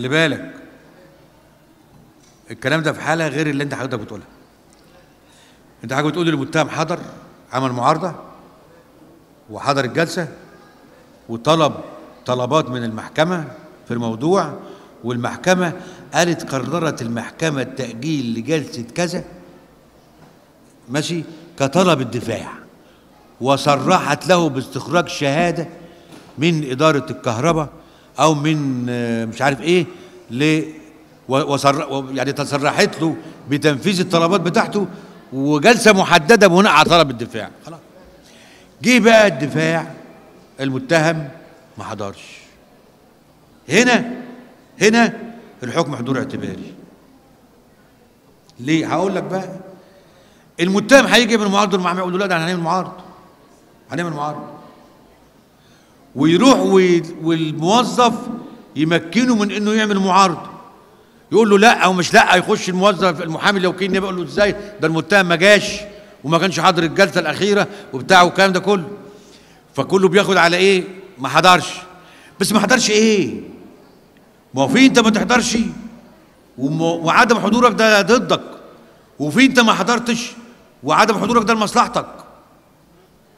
خلي بالك. الكلام ده في حالة غير اللي انت حضرتك بتقولها. انت حضرتك بتقول المتهم حضر عمل معارضة وحضر الجلسة وطلب طلبات من المحكمة في الموضوع والمحكمة قالت قررت المحكمة التأجيل لجلسة كذا. ماشي؟ كطلب الدفاع وصرحت له باستخراج شهادة من إدارة الكهرباء أو من آه، مش عارف إيه ل يعني تصرحت له بتنفيذ الطلبات بتاعته وجلسة محددة بناء على طلب الدفاع. خلاص. جه بقى الدفاع المتهم ما حضرش. هنا هنا الحكم حضور اعتباري. ليه؟ هقول لك بقى. المتهم هيجي من المعارضه المحامي يقول له لا ده هنعمل معارض. هنعمل معارض. ويروح وي- والموظف يمكنه من إنه يعمل معارضة. يقول له لا أو مش لا يخش الموظف المحامي لو كان يقول له إزاي؟ ده المتهم ما جاش وما كانش حاضر الجلسة الأخيرة وبتاع والكلام ده كله. فكله بياخد على إيه؟ ما حضرش. بس ما حضرش إيه؟ ما هو في أنت ما تحضرش. وعدم حضورك ده ضدك. وفي أنت ما حضرتش. وعدم حضورك ده لمصلحتك.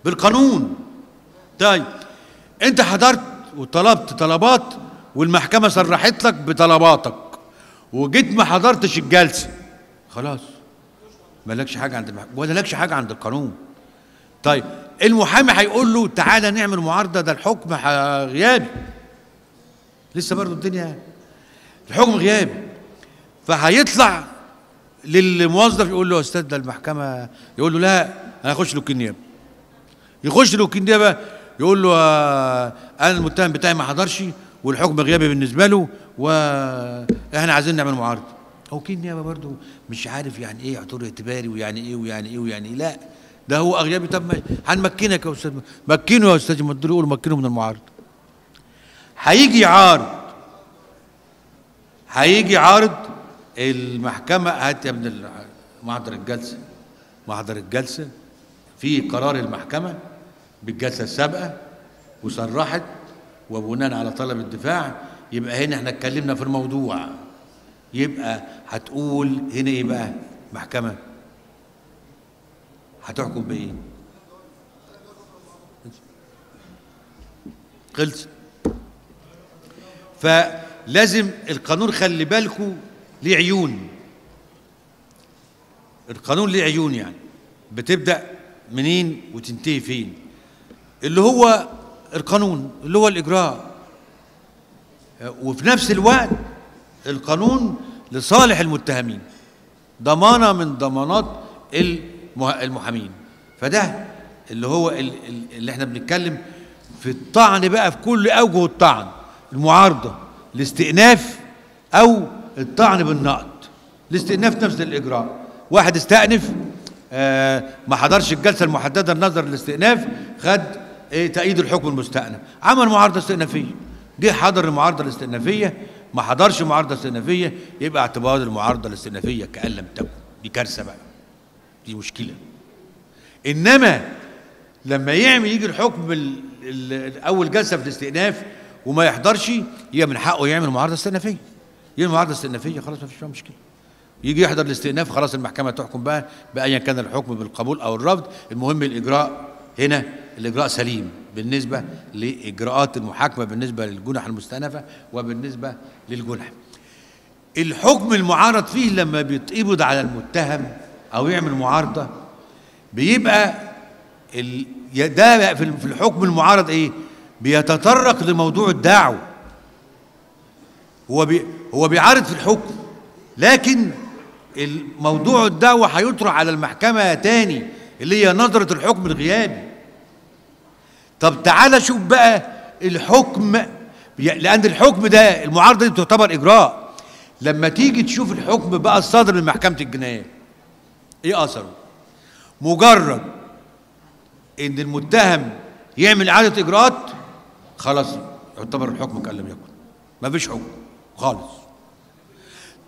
بالقانون. طيب. انت حضرت وطلبت طلبات والمحكمة صرحت لك بطلباتك وجيت ما حضرتش الجلسة. خلاص. مالكش حاجة عند المحكمه ولا لكش حاجة عند القانون. طيب المحامي هيقول له تعالى نعمل معارضة ده الحكم غيابي. لسه برضه الدنيا الحكم غيابي. فهيطلع للموظف يقول له يا أستاذ ده المحكمة يقول له لا أنا هخش له النيابه يخش له النيابه يقول له آه، أنا المتهم بتاعي ما حضرش والحكم غيابي بالنسبة له وإحنا عايزين نعمل معارضة. هو وكيل النيابه برضه مش عارف يعني إيه حضور اعتباري ويعني إيه ويعني إيه ويعني إيه. لا ده هو أغيابي. طب هنمكنك يا أستاذ مكنه يا أستاذ ما تقول مكنه من المعارضة. هيجي يعارض هيجي يعارض المحكمة. هات يا ابن محضر الجلسة محضر الجلسة في قرار المحكمة. بالجلسة السابقة وصرحت وبناء على طلب الدفاع يبقى هنا إحنا اتكلمنا في الموضوع. يبقى هتقول هنا إيه بقى محكمة؟ هتحكم بإيه؟ خلص. فلازم القانون خلي بالكم ليه عيون. القانون ليه عيون يعني. بتبدأ منين وتنتهي فين. اللي هو القانون اللي هو الإجراء. وفي نفس الوقت القانون لصالح المتهمين ضمانة من ضمانات المحامين. فده اللي هو ال- ال- اللي إحنا بنتكلم في الطعن بقى في كل أوجه الطعن. المعارضة الاستئناف أو الطعن بالنقد. الاستئناف نفس الإجراء. واحد استأنف آه ما حضرش الجلسة المحددة النظر للاستئناف خد إيه تأييد الحكم المستأنف. عمل معارضة استئنافية. جه حضر المعارضة الاستئنافية. ما حضرش المعارضه الاستئنافيه يبقى اعتبار المعارضة الاستئنافية كأن لم تكن. دي كارثة بقى. دي مشكلة. إنما لما يعمل يجي الحكم ال- ال- أول جلسة في الاستئناف وما يحضرش يبقى من حقه يعمل معارضة استئنافية. يعمل معارضة استئنافية خلاص ما فيش فيها مشكلة. يجي يحضر الاستئناف خلاص المحكمة تحكم بقى بأيا كان الحكم بالقبول أو الرفض. المهم الإجراء هنا الاجراء سليم بالنسبة لإجراءات المحاكمة بالنسبة للجنح المستأنفه وبالنسبة للجنح. الحكم المعارض فيه لما بيتقبض على المتهم أو يعمل معارضة بيبقى ال... ده في الحكم المعارض إيه؟ بيتطرق لموضوع الدعوة. هو بي هو بيعارض في الحكم لكن الموضوع الدعوة هيطرح على المحكمة تاني اللي هي نظرة الحكم الغيابي. طب تعالى شوف بقى الحكم لأن الحكم ده المعارضة دي تعتبر إجراء. لما تيجي تشوف الحكم بقى الصادر من محكمة الجنايات إيه أثره؟ مجرد إن المتهم يعمل إعادة إجراءات خلاص يعتبر الحكم كان لم يكن. ما فيش حكم خالص.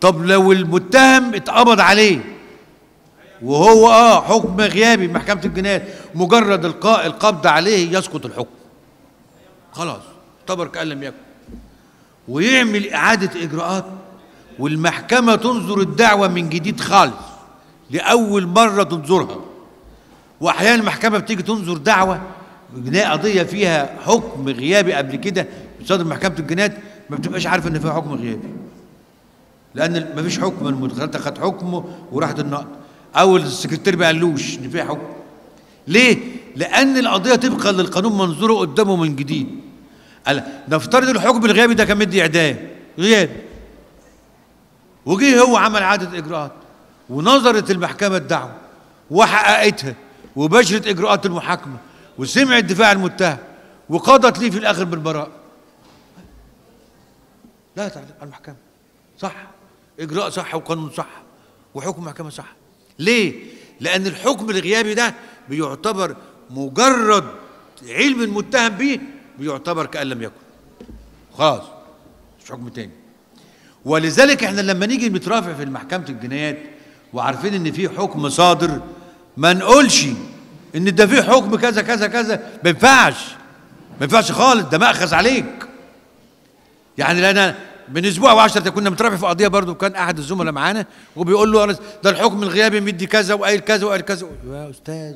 طب لو المتهم اتقبض عليه وهو آه حكم غيابي محكمة الجنايات. مجرد القاء القبض عليه يسقط الحكم. خلاص اعتبر كان لم يكن. ويعمل إعادة إجراءات والمحكمة تنظر الدعوة من جديد خالص لأول مرة تنظرها. واحيانا المحكمة بتيجي تنظر دعوة جنايه قضية فيها حكم غيابي قبل كده بتصدر محكمة الجنايات ما بتبقاش عارفة إن فيها حكم غيابي. لأن ما فيش حكم المتخلطه خد حكمه وراحت النقد. أو السكرتير ما قالوش ان فيها حكم ليه؟ لأن القضية طبقا للقانون منظوره قدامه من جديد. قال نفترض الحكم الغيابي ده كان مدي إعدام. غيابي وجه هو عمل عادة إجراءات. ونظرت المحكمة الدعوه وحققتها. وبشرت إجراءات المحاكمة. وسمعت دفاع المتهم. وقضت ليه في الآخر بالبراءة. لا تعليق على المحكمة صح. إجراء صح وقانون صح. وحكم محكمه صح. ليه؟ لأن الحكم الغيابي ده بيعتبر مجرد علم المتهم به بيعتبر كأن لم يكن. خلاص مش حكم تاني. ولذلك إحنا لما نيجي نترافع في محكمه الجنايات وعارفين إن في حكم صادر ما نقولش إن ده في حكم كذا كذا كذا. ما ينفعش. ما ينفعش خالص ده مأخذ عليك. يعني لأن من أسبوع و10 كنا مترافع في قضية برضو كان أحد الزملاء معانا وبيقول له ده الحكم الغيابي مدي كذا وقايل كذا وقايل كذا. يا أستاذ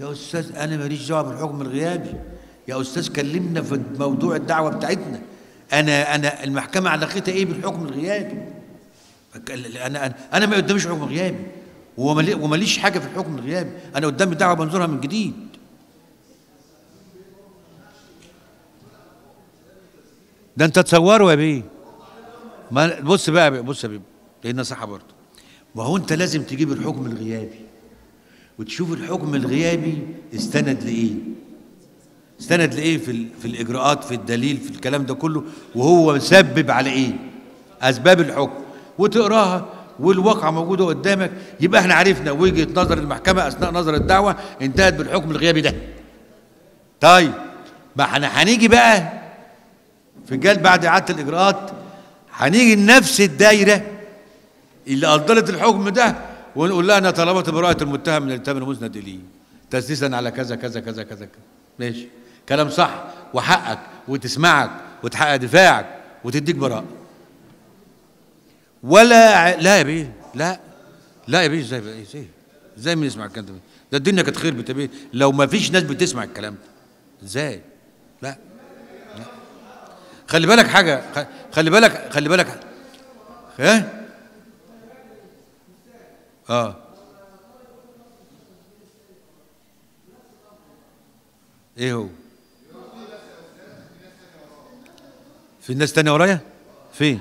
يا أستاذ أنا ماليش دعوة بالحكم الغيابي. يا أستاذ كلمنا في موضوع الدعوة بتاعتنا. أنا أنا المحكمة علاقتها إيه بالحكم الغيابي؟ أنا أنا ما قداميش حكم غيابي. ومالي- وماليش حاجة في الحكم الغيابي. أنا قدامي دعوة بنظرها من جديد. ده أنت تصوره يا بيه. ما بص بقى بص يا بيه لأن صح برضه. ما هو انت لازم تجيب الحكم الغيابي. وتشوف الحكم الغيابي استند لإيه؟ استند لإيه في في الإجراءات في الدليل في الكلام ده كله؟ وهو مسبب على إيه؟ أسباب الحكم. وتقراها والواقعة موجودة قدامك. يبقى إحنا عرفنا وجهة نظر المحكمة أثناء نظر الدعوة انتهت بالحكم الغيابي ده. طيب ما إحنا هنيجي بقى في جال بعد إعادة الإجراءات هنيجي لنفس الدايرة اللي أصدرت الحكم ده ونقول لها أنا طلبت براءة المتهم من الاتهام المسند إليه تأسيسا على كذا كذا كذا كذا ماشي. كلام صح وحقك وتسمعك وتحقق دفاعك وتديك براءة ولا لا يا بيه لا. لا يا بيه إزاي؟ إزاي؟ إزاي من يسمع الكلام ده ده الدنيا كانت خير لو ما فيش ناس بتسمع الكلام ده إزاي؟ لا. خلي بالك حاجة خلي بالك خلي بالك ها؟ آه. إيه هو؟ في الناس تانية ورايا؟ فين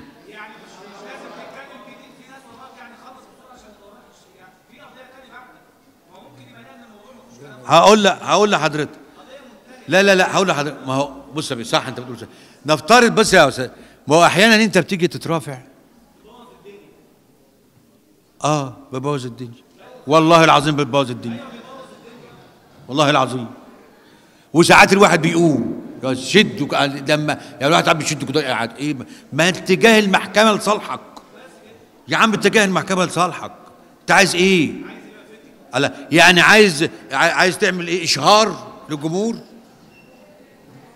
هقول هقول لحضرتك. لا لا لا هقول لحضرتك. ما هو بص يا صح انت بتقول صح. نفترض بس يا أستاذ ما هو أحيانا أنت بتيجي تترافع. آه ببوظ الدنيا. والله العظيم بتبوظ الدنيا. والله العظيم. وساعات الواحد بيقوم. شد لما يعني الواحد قاعد بيشد كده قاعد إيه ما اتجاه المحكمة لصالحك. يا عم اتجاه المحكمة لصالحك. أنت عايز إيه؟ يعني عايز عاي- عايز تعمل إيه؟ إشهار للجمهور؟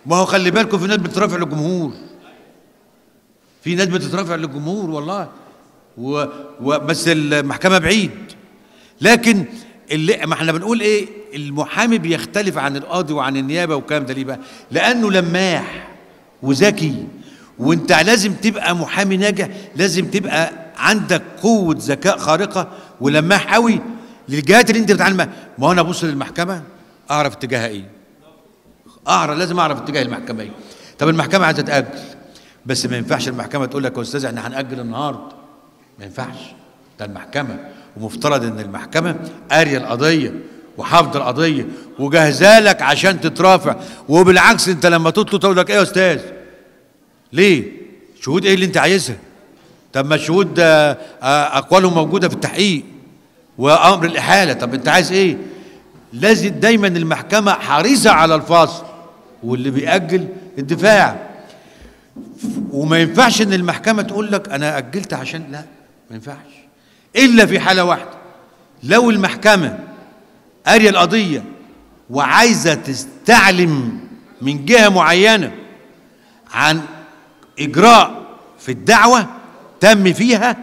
ما هو خلي بالكم في ناس بترافع للجمهور. في ناس بتترافع للجمهور والله. و... و... بس المحكمة بعيد. لكن اللي ما إحنا بنقول إيه؟ المحامي بيختلف عن القاضي وعن النيابة والكلام ده ليه بقى؟ لأنه لماح وذكي. وانت لازم تبقى محامي ناجح لازم تبقى عندك قوة ذكاء خارقة ولماح قوي للجهات اللي انت بتتعامل معاها. ما هو أنا ابص للمحكمة اعرف اتجاهها إيه؟ أعرف لازم أعرف اتجاه المحكمة إيه. طب المحكمة عايزة تأجل. بس ما ينفعش المحكمة تقول لك يا أستاذ إحنا هنأجل النهارده. ما ينفعش. ده المحكمة. ومفترض إن المحكمة قارية القضية وحافظة القضية وجاهزه لك عشان تترافع. وبالعكس أنت لما تطلب تقول لك إيه يا أستاذ؟ ليه؟ شهود إيه اللي أنت عايزها؟ طب ما الشهود آه، أقوالهم موجودة في التحقيق وأمر الإحالة. طب أنت عايز إيه؟ لازم دايما المحكمة حريصة على الفاصل واللي بيأجل الدفاع. وما ينفعش إن المحكمة تقول لك أنا أجلت عشان لا ما ينفعش. إلا في حالة واحدة. لو المحكمة قارية القضية وعايزة تستعلم من جهة معينة عن إجراء في الدعوة تم فيها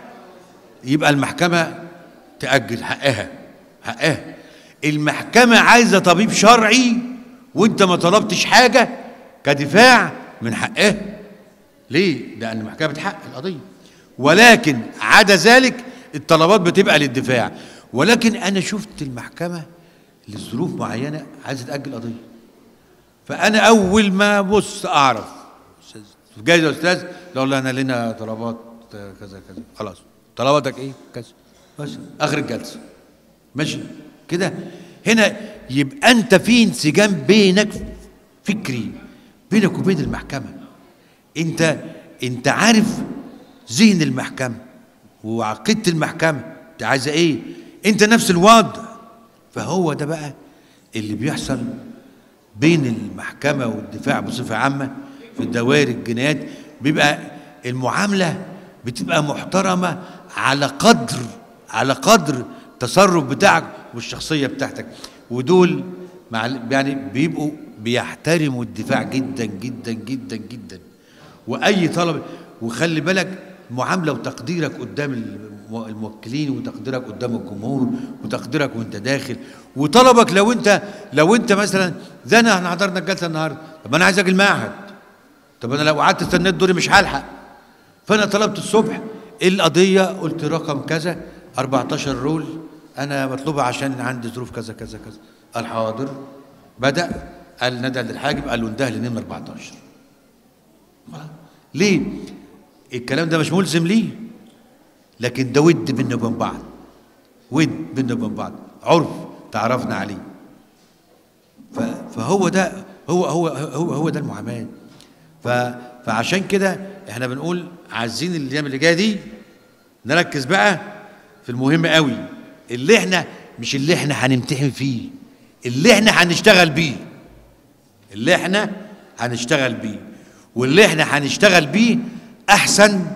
يبقى المحكمة تأجل حقها حقها. المحكمة عايزة طبيب شرعي وانت ما طلبتش حاجة كدفاع من حقها ليه؟ لأن المحكمة بتحقق القضية. ولكن عدا ذلك الطلبات بتبقى للدفاع. ولكن أنا شفت المحكمة لظروف معينة عايزة تأجل قضية. فأنا أول ما بص أعرف. أستاذ- جاي يا أستاذ؟ لا والله أنا لنا طلبات كذا كذا. خلاص. طلباتك إيه؟ كذا. بس. آخر الجلسة. ماشي. كده. هنا يبقى أنت في انسجام بينك فكري بينك وبين المحكمة. أنت أنت عارف ذهن المحكمة وعقيدة المحكمة. أنت عايزة إيه؟ أنت نفس الوضع. فهو ده بقى اللي بيحصل بين المحكمة والدفاع بصفة عامة في الدوائر الجنايات. بيبقى المعاملة بتبقى محترمة على قدر على قدر التصرف بتاعك والشخصية بتاعتك. ودول مع يعني بيبقوا بيحترموا الدفاع جدا جدا جدا جدا. وأي طلب وخلي بالك معاملة وتقديرك قدام الم- الموكلين وتقديرك قدام الجمهور وتقديرك وأنت داخل. وطلبك لو أنت لو أنت مثلا زي انا إحنا حضرنا الجلسة النهارده. طب أنا عايز أجي المعهد. طب أنا لو قعدت استنيت دوري مش هلحق. فأنا طلبت الصبح إيه القضية؟ قلت رقم كذا 14 رول. أنا مطلوبه عشان عندي ظروف كذا كذا كذا. قال حاضر بدأ قال ندى للحاجب قال له انده لنمرة 14 ليه؟ الكلام ده مش ملزم ليه؟ لكن ده ود بينا وبين بعض. ود بينا وبين بعض. عرف تعرفنا عليه. فهو ده هو هو هو هو ده المعاماه فعشان كده إحنا بنقول عايزين الأيام اللي جاية دي نركز بقى في المهم قوي. اللي إحنا مش اللي إحنا هنمتحن فيه اللي إحنا هنشتغل بيه اللي إحنا هنشتغل بيه واللي إحنا هنشتغل بيه أحسن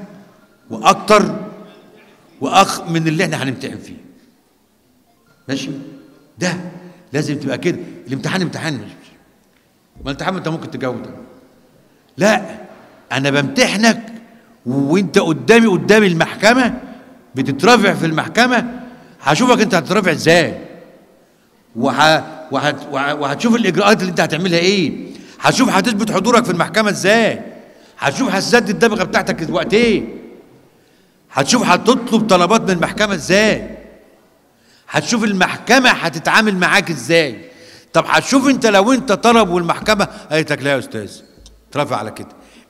وأكتر واخ من اللي إحنا هنمتحن فيه. ماشي؟ ده لازم تبقى كده. الامتحان امتحان. مش ما الامتحان انت ممكن تجاوب ده لا أنا بمتحنك وأنت قدامي قدام المحكمة بتترافع في المحكمة هشوفك انت هتترافع إزاي. وه... وهت... وه- وهتشوف الإجراءات اللي انت هتعملها إيه. هتشوف هتثبت حضورك في المحكمة إزاي. هتشوف هتسدد الدمغه بتاعتك وقت إيه. هتشوف هتطلب طلبات من المحكمة إزاي. هتشوف المحكمة هتتعامل معاك إزاي. طب هتشوف انت لو انت طلب والمحكمة قالت لك لا يا أستاذ ترافع على كده.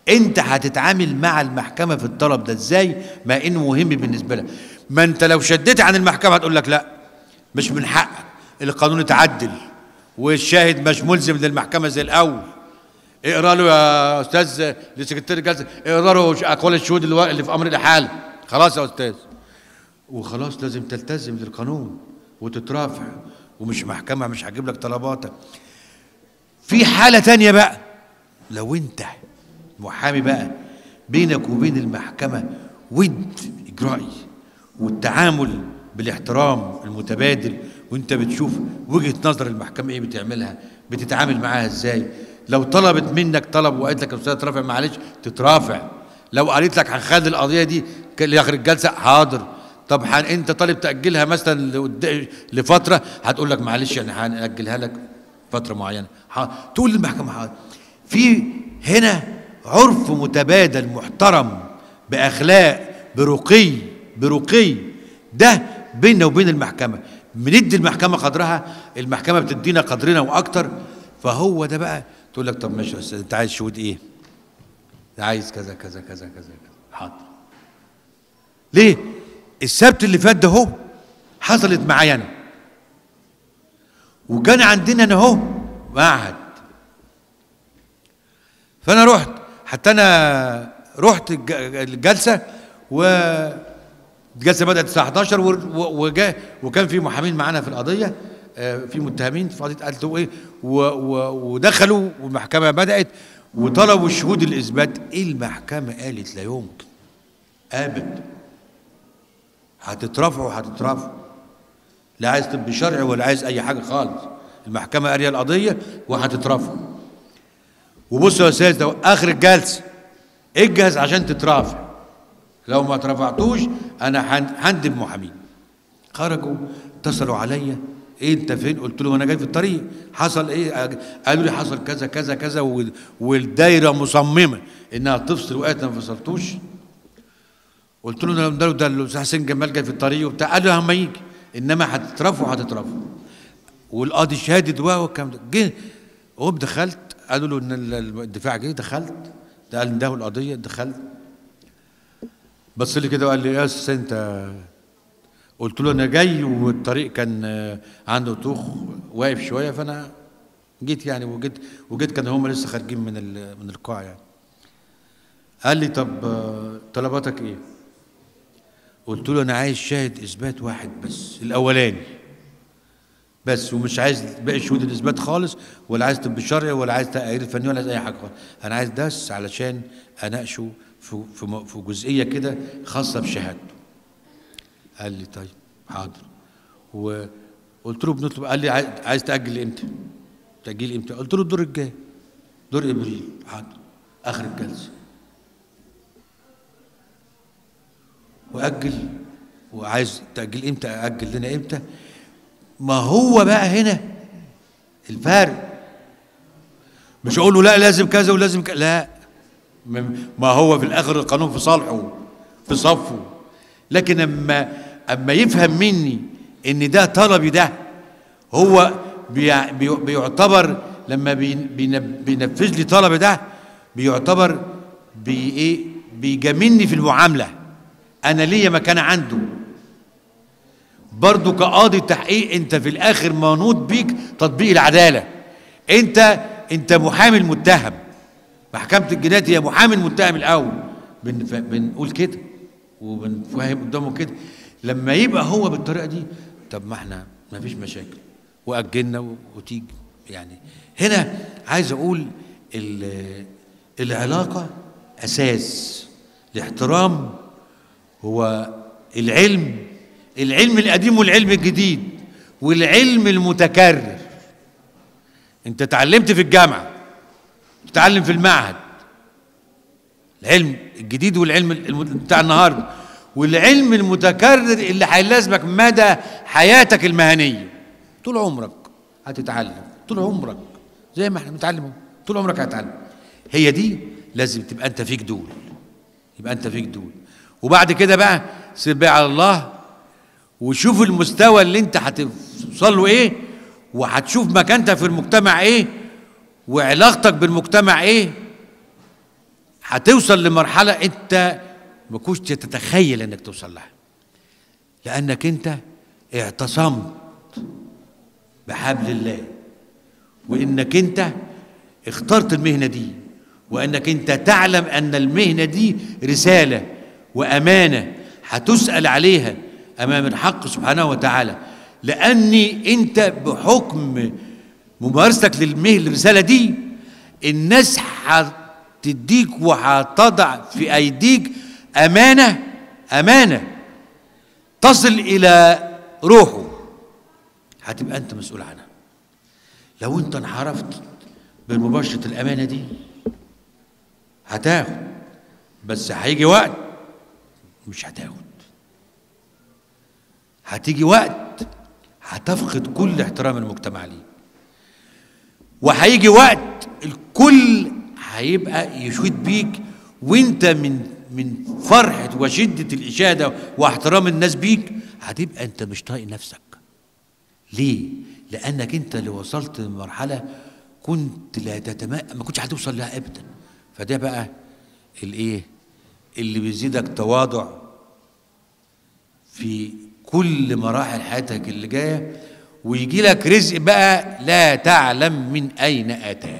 انت هتتعامل مع المحكمة في الطلب ده إزاي؟ ما انه مهم بالنسبة لك. ما انت لو شديت عن المحكمة هتقول لك لا. مش من حقك. القانون اتعدل. والشاهد مش ملزم للمحكمة زي الأول. اقرأ له يا أستاذ لسكرتير الجلسة. اقرأ له أقوال الشهود اللي في أمر الإحالة. خلاص يا أستاذ. وخلاص لازم تلتزم للقانون وتترافع. ومش محكمة مش هجيب لك طلباتك. في حالة تانية بقى. لو انت محامي بقى بينك وبين المحكمة ود إجرائي. والتعامل بالاحترام المتبادل وانت بتشوف وجهة نظر المحكمة إيه بتعملها بتتعامل معاها إزاي. لو طلبت منك طلب وقالت لك أستاذ ترافع معلش تترافع. لو قالت لك هنخلي القضية دي لآخر الجلسة حاضر. طب حن انت طالب تأجلها مثلا لفترة هتقول لك معلش يعني هنأجلها لك فترة معينة. تقول للمحكمة حاضر. في هنا عرف متبادل محترم بأخلاق برقي برقي ده بيننا وبين المحكمة. بندي المحكمة قدرها المحكمة بتدينا قدرنا وأكتر. فهو ده بقى تقول لك طب ماشي يا أستاذ أنت عايز شهود إيه؟ عايز كذا كذا كذا كذا كذا. حاضر. ليه؟ السبت اللي فات ده أهو حصلت معايا أنا. وكان عندنا أنا أهو معهد. فأنا رحت حتى أنا رحت الج- الجلسة و الجلسة بدأت الساعة 11 ور- و- وجا وكان في محامين معانا في القضية آه، في متهمين في قضية قالت إيه و- و- ودخلوا والمحكمة بدأت وطلبوا شهود الإثبات. إيه المحكمة؟ قالت لا يمكن. ابدا هتترفعوا هتترفعوا. لا عايز طب شرعي ولا عايز أي حاجة خالص. المحكمة قارية القضية وهتترفع. وبصوا يا أستاذ ده آخر الجلسة. اجهز عشان تترافع لو ما اترفعتوش أنا هن- هندب محامين. خرجوا اتصلوا عليا. إيه أنت فين؟ قلت لهم أنا جاي في الطريق. حصل إيه؟ قالوا لي حصل كذا كذا كذا وال- والدايرة مصممة إنها تفصل وقت ما فصلتوش. قلت له ده ده الاستاذ حسين جمال جاي في الطريق وبتاع. قال له هم يجي. إنما هتترفعوا هتترفعوا. والقاضي شهادد و والكلام ده. جه قوم دخلت. قالوا له إن ال- الدفاع جه دخلت. ده قال ده القضية دخلت. بص لي كده وقال لي يا أنت قلت له أنا جاي والطريق كان عنده طوخ واقف شوية فأنا جيت يعني وجيت وجيت كان هم لسه خارجين من من القاعه يعني قال لي طب طلباتك إيه؟ قلت له أنا عايز شاهد إثبات واحد بس الأولاني بس ومش عايز باقي شهود الإثبات خالص ولا عايز طب شرعي ولا عايز تقارير فنية ولا عايز أي حاجة خالص أنا عايز بس علشان أناقشه في في جزئية كده خاصة بشهادته. قال لي طيب حاضر. وقلت له بنطلب قال لي عايز, تأجل إمتى؟ تأجيل إمتى؟ قلت له الدور الجاي. دور إبريل. حاضر. آخر الجلسة. وأجل. وعايز تأجيل إمتى؟ أجل لنا إمتى؟ ما هو بقى هنا الفرق؟ مش أقول له لا لازم كذا ولازم كذا لا. ما هو في الآخر القانون في صالحه في صفه. لكن اما أما يفهم مني إن ده طلبي ده هو بيع- بي- بيعتبر لما بينفذ لي طلبي ده بيعتبر بي إيه؟ بيجاملني في المعاملة. أنا ليا مكان عنده. برضو كقاضي تحقيق أنت في الآخر منوط بيك تطبيق العدالة. انت أنت محامي المتهم. محكمه الجنايات هي محامي المتهم الأول بنقول كده وبنفهم قدامه كده. لما يبقى هو بالطريقة دي طب ما إحنا ما فيش مشاكل. وأجلنا وتيجي. يعني هنا عايز أقول ال- العلاقة أساس الاحترام هو العلم. العلم القديم والعلم الجديد والعلم المتكرر. انت اتعلمت في الجامعة تتعلم في المعهد. العلم الجديد والعلم بتاع النهارده. والعلم المتكرر اللي هيلازمك مدى حياتك المهنية. طول عمرك هتتعلم. طول عمرك. زي ما إحنا بنتعلم طول عمرك هتتعلم. هي دي لازم تبقى انت فيك دول. يبقى انت فيك دول. وبعد كده بقى سيب بقى على الله وشوف المستوى اللي انت هتوصل له إيه وهتشوف مكانتك في المجتمع إيه وعلاقتك بالمجتمع إيه؟ هتوصل لمرحلة أنت ما كنتش تتخيل إنك توصل لها. لأنك أنت اعتصمت بحبل الله. وإنك أنت اخترت المهنة دي. وإنك أنت تعلم أن المهنة دي رسالة وأمانة هتسأل عليها أمام الحق سبحانه وتعالى. لأني أنت بحكم ممارستك للمهنه الرساله دي الناس هتديك وهتضع في أيديك أمانة أمانة. تصل إلى روحه. هتبقى أنت مسؤول عنها. لو أنت انحرفت بمباشرة الأمانة دي هتاخد. بس هيجي وقت مش هتاخد. هتيجي وقت هتفقد كل احترام المجتمع ليك. وهيجي وقت الكل هيبقى يشيد بيك وانت من من فرحة وشدة الإشادة واحترام الناس بيك هتبقى انت مش طايق نفسك ليه؟ لأنك انت اللي وصلت لمرحلة كنت لا تتم ما كنتش هتوصل لها أبدا فده بقى الإيه؟ اللي بيزيدك تواضع في كل مراحل حياتك اللي جاية ويجي لك رزق بقى لا تعلم من أين أتى.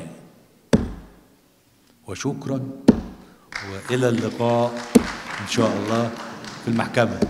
وشكرا وإلى اللقاء إن شاء الله في المحكمة.